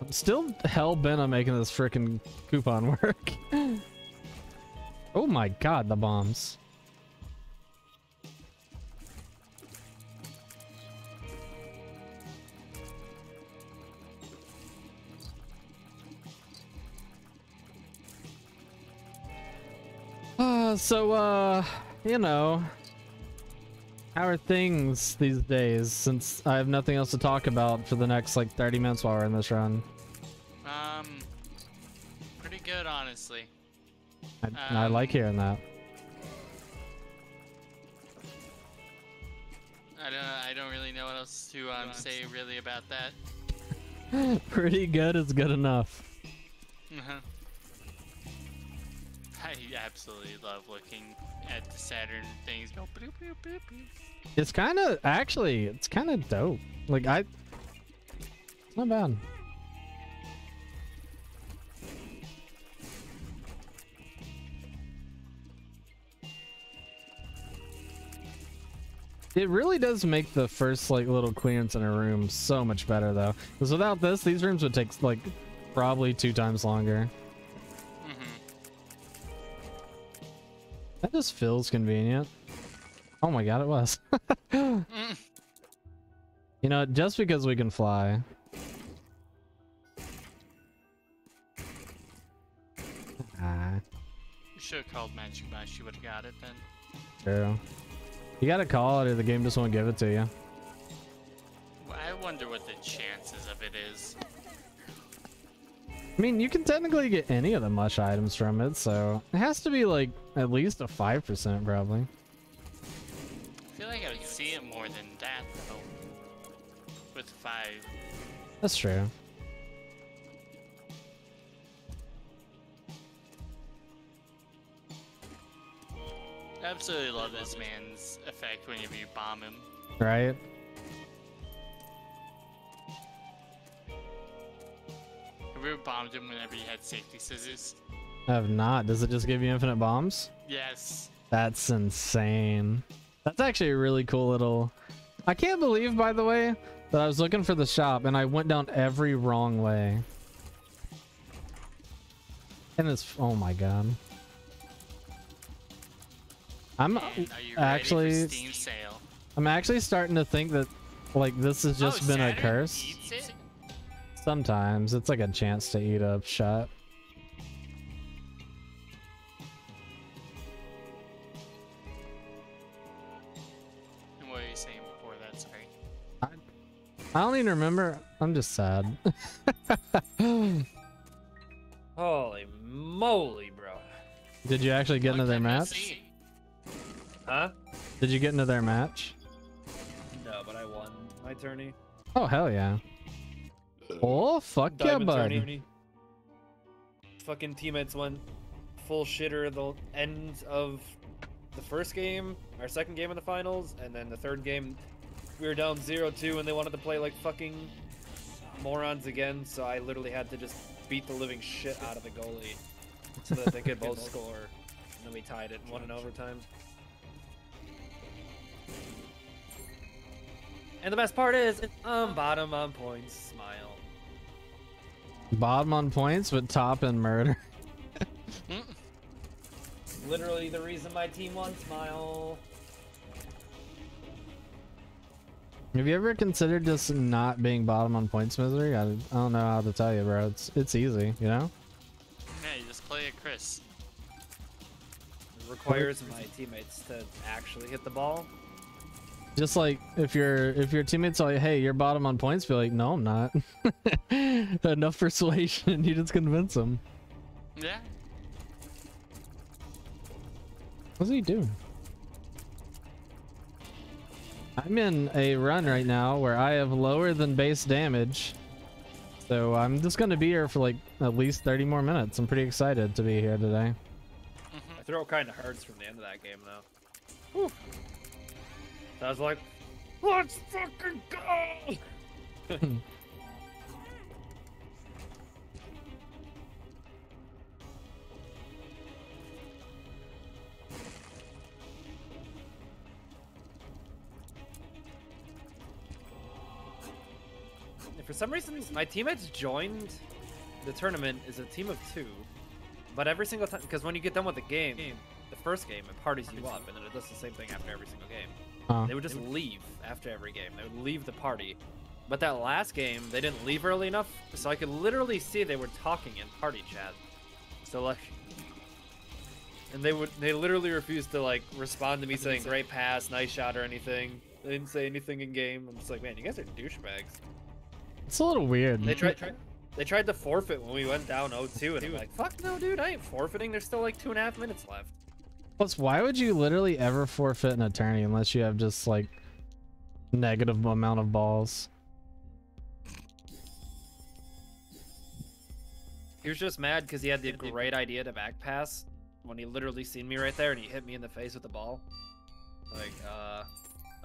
I'm still hell bent on making this freaking coupon work. Mm. oh my god, the bombs. Uh, so, uh, you know, how are things these days since I have nothing else to talk about for the next like 30 minutes while we're in this run? Um, pretty good, honestly. I, I like Um, hearing that. I don't. I don't really know what else to um, say really about that. Pretty good is good enough. Uh-huh. I absolutely love looking at the Saturn things go. It's kind of, actually, it's kind of dope. Like, I, it's not bad. It really does make the first like little clearance in a room so much better though. Because without this, these rooms would take like probably two times longer. That just feels convenient. Oh my god, it was. Mm. You know, just because we can fly. Ah. You should have called Magic Mush. You would have got it then. True. You gotta call it or the game just won't give it to you. I wonder what the chances of it is. I mean, you can technically get any of the mush items from it, so it has to be like at least a 5% probably. I feel like I would see it more than that though. With five. That's true. I absolutely love this man's effect whenever you bomb him. Right? Have you ever bombed him whenever you had safety scissors? I have not. Does it just give you infinite bombs? Yes. That's insane. That's actually a really cool little... I can't believe, by the way, that I was looking for the shop and I went down every wrong way. And it's... Oh my god. I'm And are you ready actually... for Steam sale? I'm actually starting to think that, like, this has oh, just Oh, been a Saturn curse. Eats it? Sometimes. It's like a chance to eat a shot. What were you saying before that? Sorry. I don't even remember. I'm just sad. Holy moly, bro. Did you actually get into their match? Huh? Did you get into their match? No, but I won my tourney. Oh, hell yeah. Oh, fuck yeah, bud. Fucking teammates went full shitter the end of the first game, our second game in the finals, and then the third game we were down 0-2 and they wanted to play like fucking morons again, so I literally had to just beat the living shit out of the goalie so that they could both score. And then we tied it and won in overtime. And the best part is, I'm um, bottom on points. Smile. Bottom on points, but top in murder. Mm. Literally the reason my team won. Smile. Have you ever considered just not being bottom on points misery? I, I don't know how to tell you, bro. It's it's easy, you know? Yeah, you just play a Chris. It requires my teammates to actually hit the ball. Just like if your if your teammates are like, hey, you're bottom on points, be like, no, I'm not. Enough persuasion, you just convince them. Yeah. What's he doing? I'm in a run right now where I have lower than base damage. So I'm just gonna be here for like at least 30 more minutes. I'm pretty excited to be here today. Mm-hmm. I throw kind of hurts from the end of that game though. Whew. So I was like, let's fucking go! For some reason, my teammates joined the tournament as a team of two, but every single time, because when you get done with the game, the first game, it parties you up, and then it does the same thing after every single game. Huh. They would just leave after every game. They would leave the party. But that last game, they didn't leave early enough, so I could literally see they were talking in party chat. So like, and they would they literally refused to like respond to me saying great pass, nice shot, or anything. They didn't say anything in game. I'm just like, man, you guys are douchebags. It's a little weird. They tried, tried they tried to forfeit when we went down 0-2, and I'm like, fuck no, dude, I ain't forfeiting. There's still like two and a half minutes left. Plus, why would you literally ever forfeit an attorney unless you have just like negative amount of balls? He was just mad because he had the great idea to back pass when he literally seen me right there and he hit me in the face with the ball. Like, uh,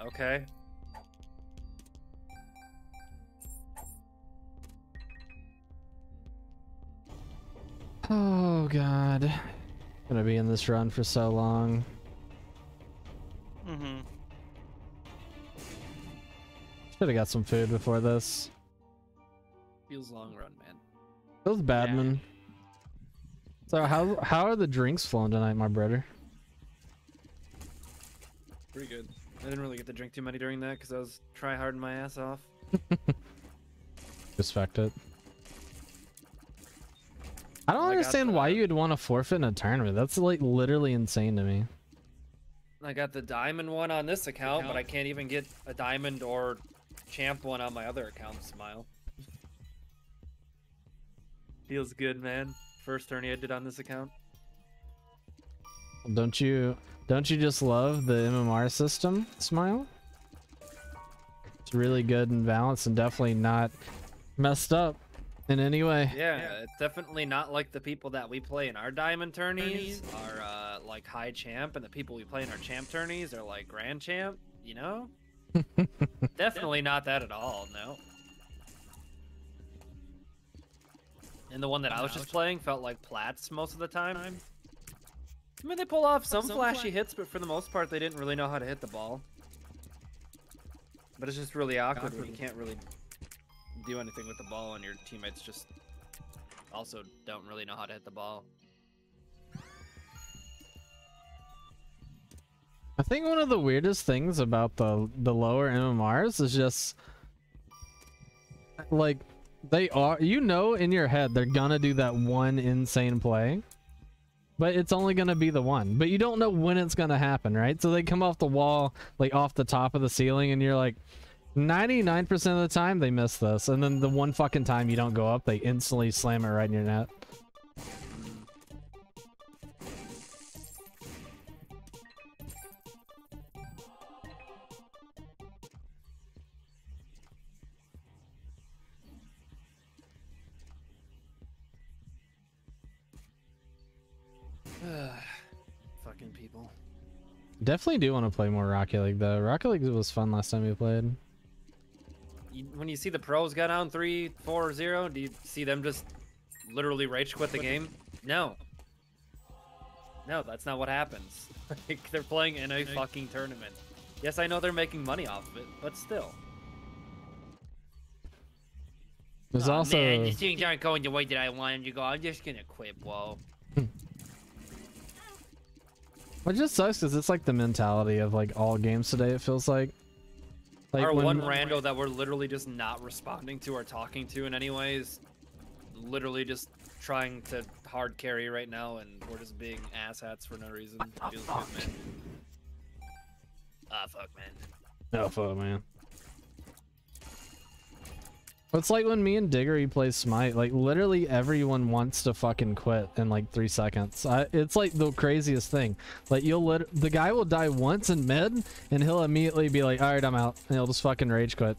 okay. Oh god. Gonna be in this run for so long. Mm-hmm. Should have got some food before this. Feels long run, man. Those badman. So how how are the drinks flowing tonight, my brother? Pretty good. I didn't really get to drink too many during that because I was try harding my ass off. Respect it. I don't I got understand why you'd want to forfeit in a tournament. That's like literally insane to me. I got the diamond one on this account, but. I can't even get a diamond or champ one on my other account. Smile. Feels good, man. First tourney I did on this account. Don't you don't you just love the MMR system, Smile? It's really good and balanced and definitely not messed up in any way. Yeah, it's definitely not like the people that we play in our diamond tourneys are uh, like high champ, and the people we play in our champ tourneys are like grand champ. You know? definitely not that at all. No. And the one that I was just playing felt like plats most of the time. I mean, they pull off some Some flashy fla- hits, but for the most part, they didn't really know how to hit the ball. But it's just really awkward when you can't really do anything with the ball, and your teammates just also don't really know how to hit the ball. I think one of the weirdest things about the the lower MMRs is just like they are you know in your head they're gonna do that one insane play. But it's only gonna be the one. But you don't know when it's gonna happen, right? So they come off the wall, like off the top of the ceiling, and you're like 99% of the time they miss this. And then the one fucking time you don't go up, they instantly slam it right in your net. Fucking people. Definitely do want to play more Rocket League though. Rocket League was fun last time we played. You, when you see the pros go down 3 4 0, do you see them just literally rage quit the game? No. No, that's not what happens. Like, they're playing in a fucking tournament. Yes, I know they're making money off of it, but still. There's Aw, also Man, these things aren't going the way that I want them to go. I'm just gonna quit, whoa. Hmm. What just sucks is it's like the mentality of like all games today. It feels like, like Our one rando that we're literally just not responding to or talking to in any ways, literally just trying to hard carry right now, and we're just being asshats for no reason. Feels good, man. Ah, fuck, man. Oh fuck, man. It's like when me and Diggory play Smite. Like literally everyone wants to fucking quit in like three seconds. I, it's like the craziest thing. Like you'll lit- the guy will die once in mid, and he'll immediately be like, "All right, I'm out," and he'll just fucking rage quit.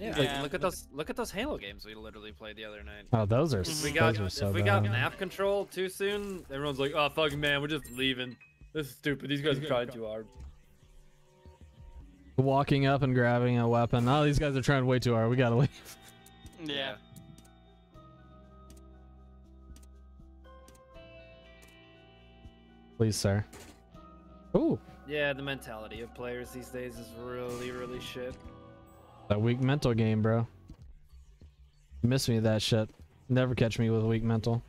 Yeah, Like- like, look at those look at those Halo games we literally played the other night. Oh, those are If we those got are so if we bad. got map control too soon, everyone's like, "Oh fucking man, we're just leaving. This is stupid. These guys are trying too hard." Walking up and grabbing a weapon. Oh, these guys are trying way too hard. We gotta leave. Yeah. Please, sir. Ooh, Yeah, the mentality of players these days is really, really shit. that weak mental game, bro. Miss me that shit. Never catch me with a weak mental.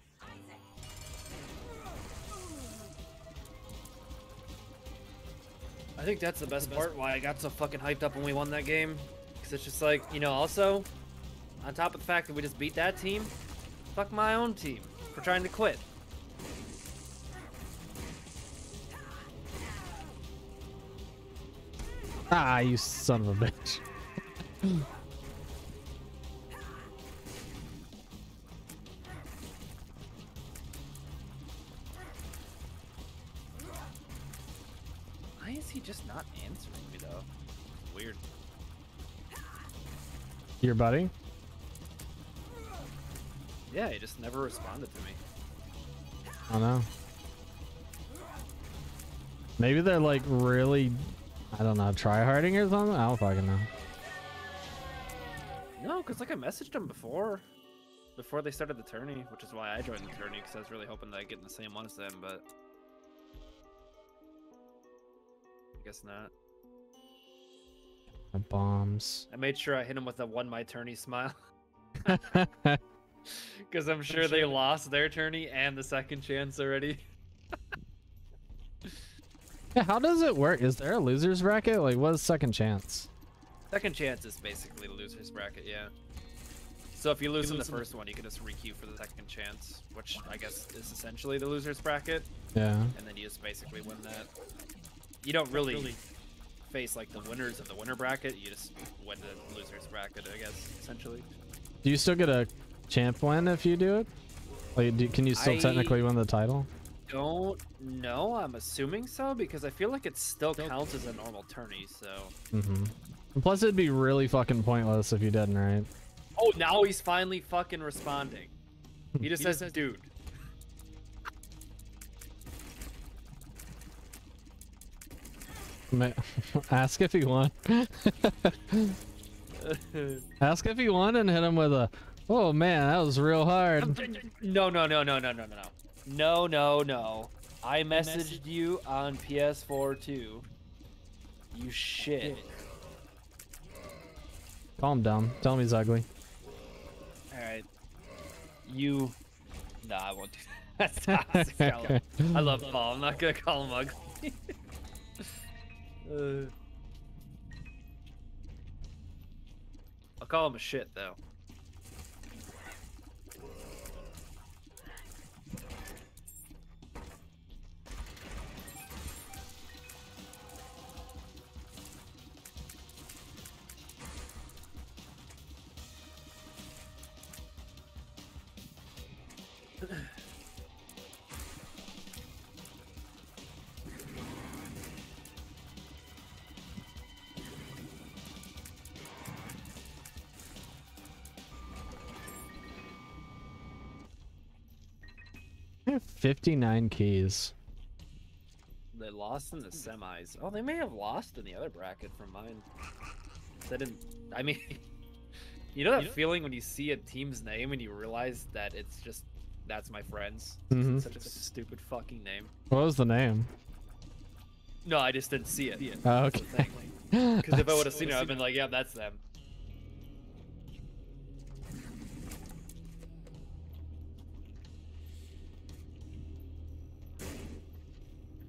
I think that's the best part why I got so fucking hyped up when we won that game. Because it's just like, you know, also, on top of the fact that we just beat that team, fuck my own team for trying to quit. Ah, you son of a bitch. Why is he just not answering me, though? Weird. Your buddy? Yeah, he just never responded to me. I don't know. Maybe they're like really, I don't know, try harding or something. I don't fucking know. No, because like I messaged him before, before they started the tourney, which is why I joined the tourney because I was really hoping that I'd get in the same one as them, but I guess not. Bombs. I made sure I hit him with a one my tourney smile because I'm sure they lost their tourney and the second chance already. Yeah, how does it work? Is there a loser's bracket? Like, what is second chance? Second chance is basically the loser's bracket, yeah. So if you lose in the lose the- first one, you can just requeue for the second chance, which I guess is essentially the loser's bracket, Yeah. and then you just basically win that. You don't really, face like the winners of the winner bracket. You just win the loser's bracket, I guess, essentially. Do you still get a champ win if you do it? Like, do, can you still I- technically win the title? Don't know. I'm assuming so because I feel like it still counts as a normal tourney. So. Mm-hmm. Plus, it'd be really fucking pointless if you didn't, right? Oh, now he's finally fucking responding. He just says, "Dude." Ask if he won. Ask if he won and hit him with a, oh man, that was real hard. No, no, no, no, no, no, no, no. No, no, no. I messaged you on PS4 too. You shit. Calm down. Tell him he's ugly. Alright. You. Nah, I won't do that. That's toxic. I love Paul. I'm not gonna call him ugly. uh, I'll call him a shit though. 59 keys. They lost in the semis. Oh, they may have lost in the other bracket from mine. They didn't. I mean, you know that feeling when you see a team's name and you realize that it's just that's my friends. It's Mhm. Such a stupid fucking name. What was the name? No, I just didn't see it. Oh, okay. thing. Because if I would have seen it, I'd been like, yeah, that's them.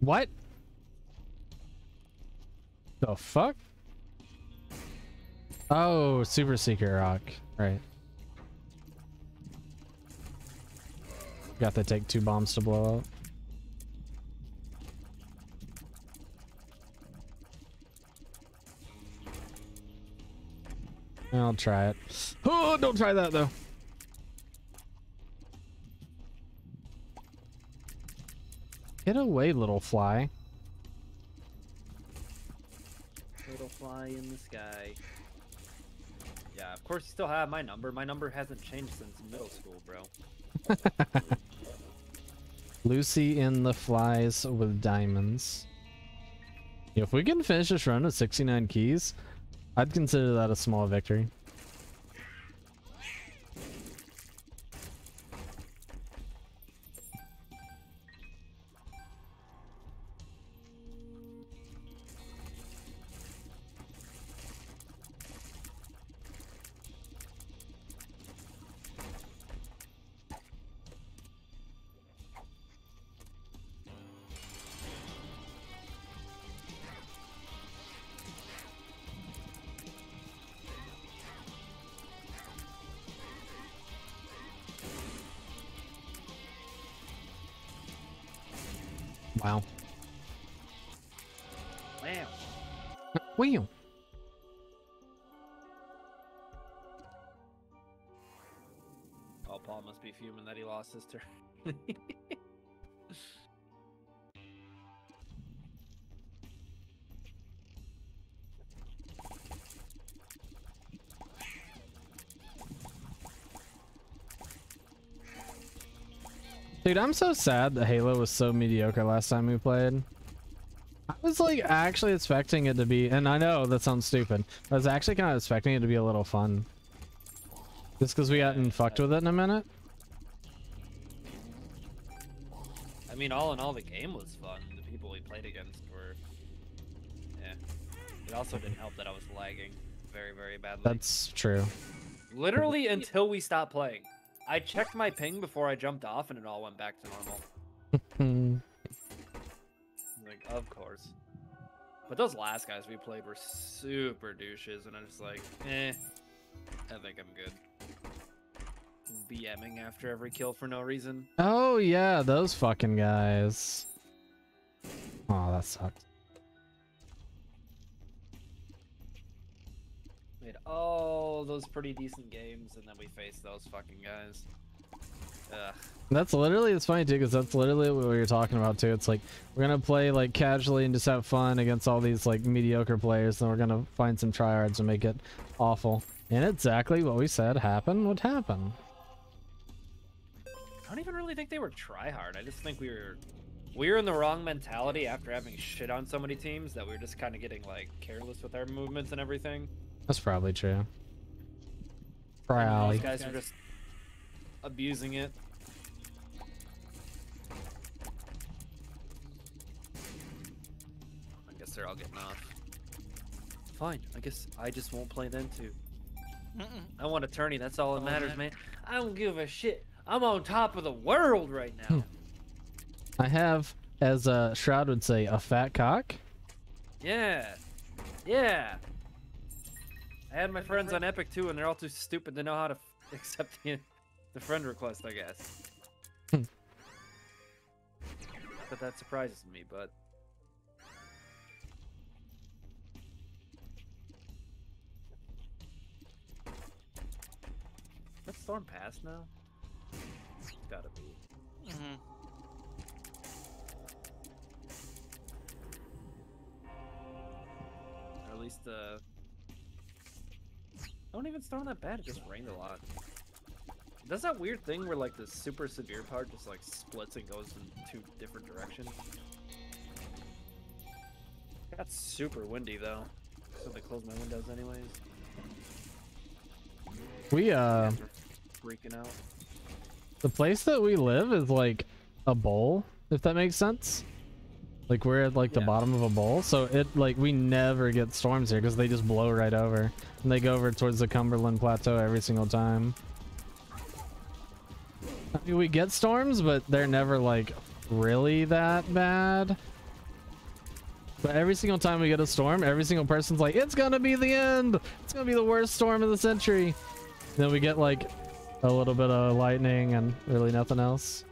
What? The fuck? Oh, Super Secret Rock. Right. Got to take two bombs to blow up. I'll try it. Oh, don't try that though. Get away, little fly. Little fly in the sky. Yeah, of course you still have my number. My number hasn't changed since middle school, bro. Lucy in the flies with diamonds. If we can finish this run with 69 keys, I'd consider that a small victory. His turn. Dude, I'm so sad that Halo was so mediocre last time we played. I was like actually expecting it to be, and I know that sounds stupid. I was actually kind of expecting it to be a little fun. Just because we hadn't fucked with it in a minute. Mean, all in all, the game was fun. The people we played against were, yeah. It also didn't help that I was lagging very, very badly. That's true. literally until we stopped playing. I checked my ping before I jumped off, and it all went back to normal. Like, of course. But those last guys we played were super douches, and I'm just like, eh. I think I'm good. BMing after every kill for no reason. Oh yeah, those fucking guys. Oh, that sucks. Made all those pretty decent games, and then we faced those fucking guys. Ugh. That's literally it's funny too because that's literally what we were talking about too. It's like we're gonna play like casually and just have fun against all these like mediocre players, and we're gonna find some tryhards and make it awful. And exactly what we said happened would happen. I don't even really think they were tryhard. I just think we were we were in the wrong mentality after having shit on so many teams that we were just kind of getting like careless with our movements and everything. That's probably true. Try And alley. Those guys were just abusing it. I guess they're all getting off. Fine. I guess I just won't play them too. Mm-mm. I want a tourney. That's all that All matters, that- man. I don't give a shit. I'm on top of the world right now. I have, as uh, Shroud would say, a fat cock. yeah. Yeah. I had my friends on Epic too, and they're all too stupid to know how to f- accept the, the friend request, I guess. Hmm. but that surprises me, but. That storm past now? It's gotta be. Mhm. Or at least uh don't even storm that bad, it just rained a lot. It does that weird thing where like the super severe part just like splits and goes in two different directions. Got super windy though. So they close my windows anyways. We uh, Guys freaking out. The place that we live is like a bowl, if that makes sense. Like we're at like the bottom of a bowl, so it like we never get storms here because they just blow right over, and they go over towards the Cumberland Plateau every single time. I mean, we get storms, but they're never like really that bad. But every single time we get a storm, every single person's like, "It's gonna be the end. It's gonna be the worst storm of the century." then we get like a little bit of lightning and really nothing else.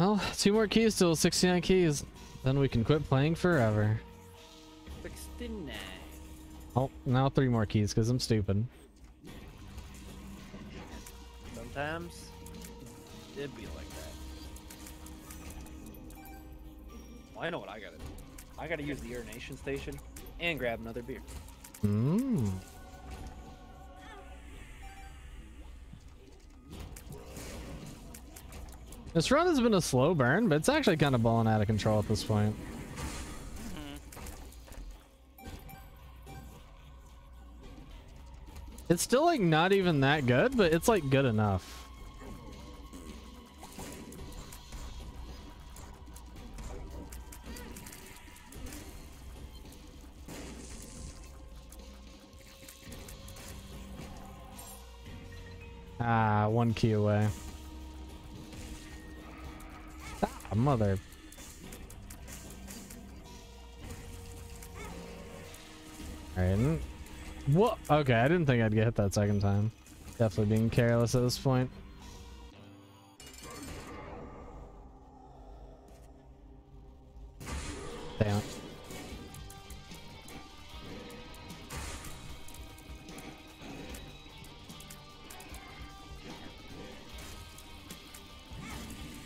Well, two more keys till 69 keys. Then we can quit playing forever. 69. Oh, now three more keys because I'm stupid. Sometimes it'd be like that. Well, I know what I gotta do. I gotta use the urination station and grab another beer. Mmm. This run has been a slow burn, but it's actually kind of balling out of control at this point. Mhm. It's still like not even that good, but it's like good enough. Ah, one key away. Ah, mother. Alright. What? Okay, I didn't think I'd get hit that second time. Definitely being careless at this point. Damn.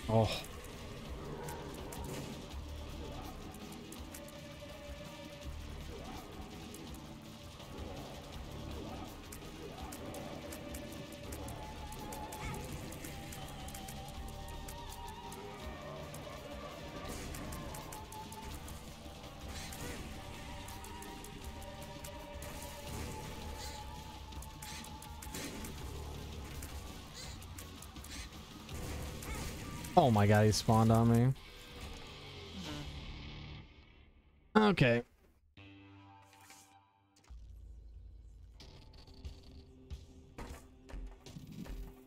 Oh. Oh my god, he spawned on me. Okay.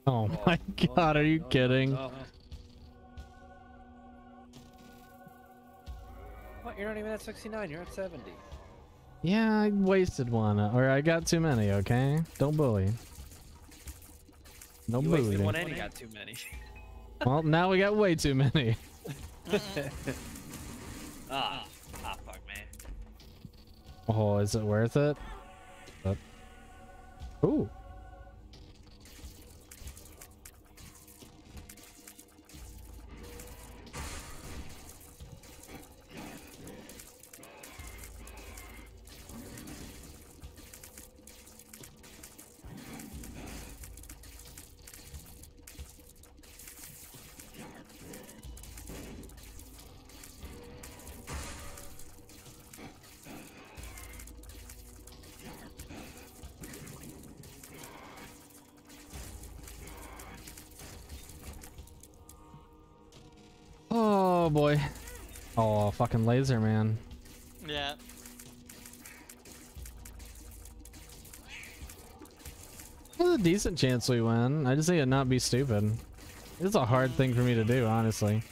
Oh, oh my oh, god, are oh, you kidding? What? You're not even at 69. You're at 70. Yeah, I wasted one, or I got too many, okay? Don't bully. No you wasted bullying. one and you got too many. Well, now we got way too many. ah, ah, fuck, man. Oh, is it worth it? But... Ooh. Fucking laser man. Yeah. There's a decent chance we win. I just need to not be stupid. It's a hard thing for me to do, honestly.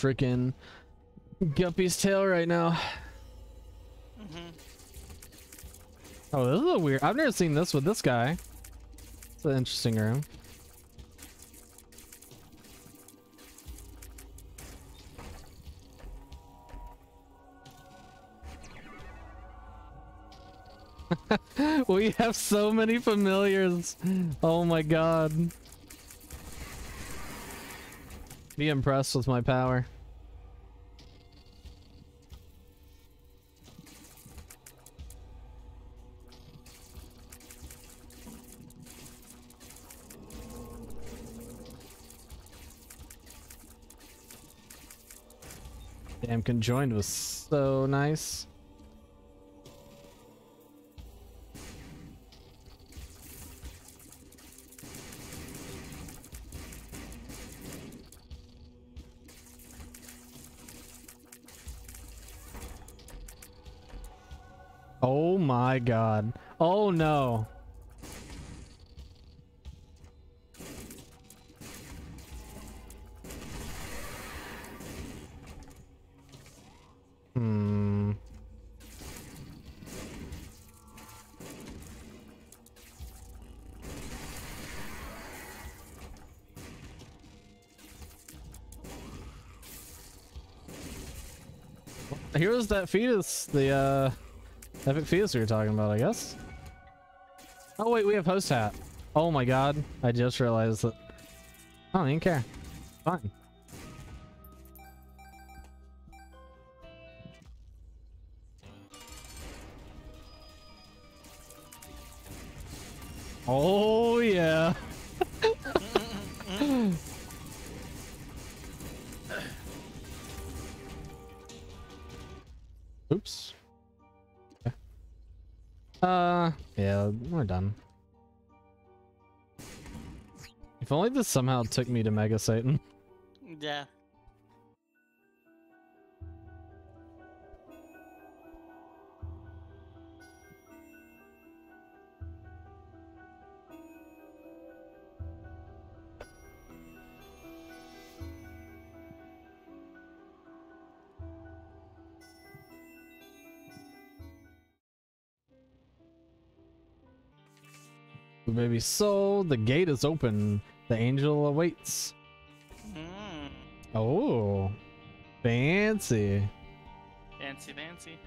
Freaking Guppy's tail right now. hmm Oh, this is a weird. I've never seen this with this guy. It's an interesting room. we have so many familiars. Oh my god. Be impressed with my power. Damn, conjoined was so nice. God. Oh no. Hmm. Here's that fetus, the uh Epic fetus we were talking about, I guess. Oh wait, we have host hat. Oh my god, I just realized that. I don't even care. Fine. Somehow took me to Mega Satan. Yeah. Baby soul, the gate is open. The angel awaits. Mm. Oh, fancy. Fancy, fancy.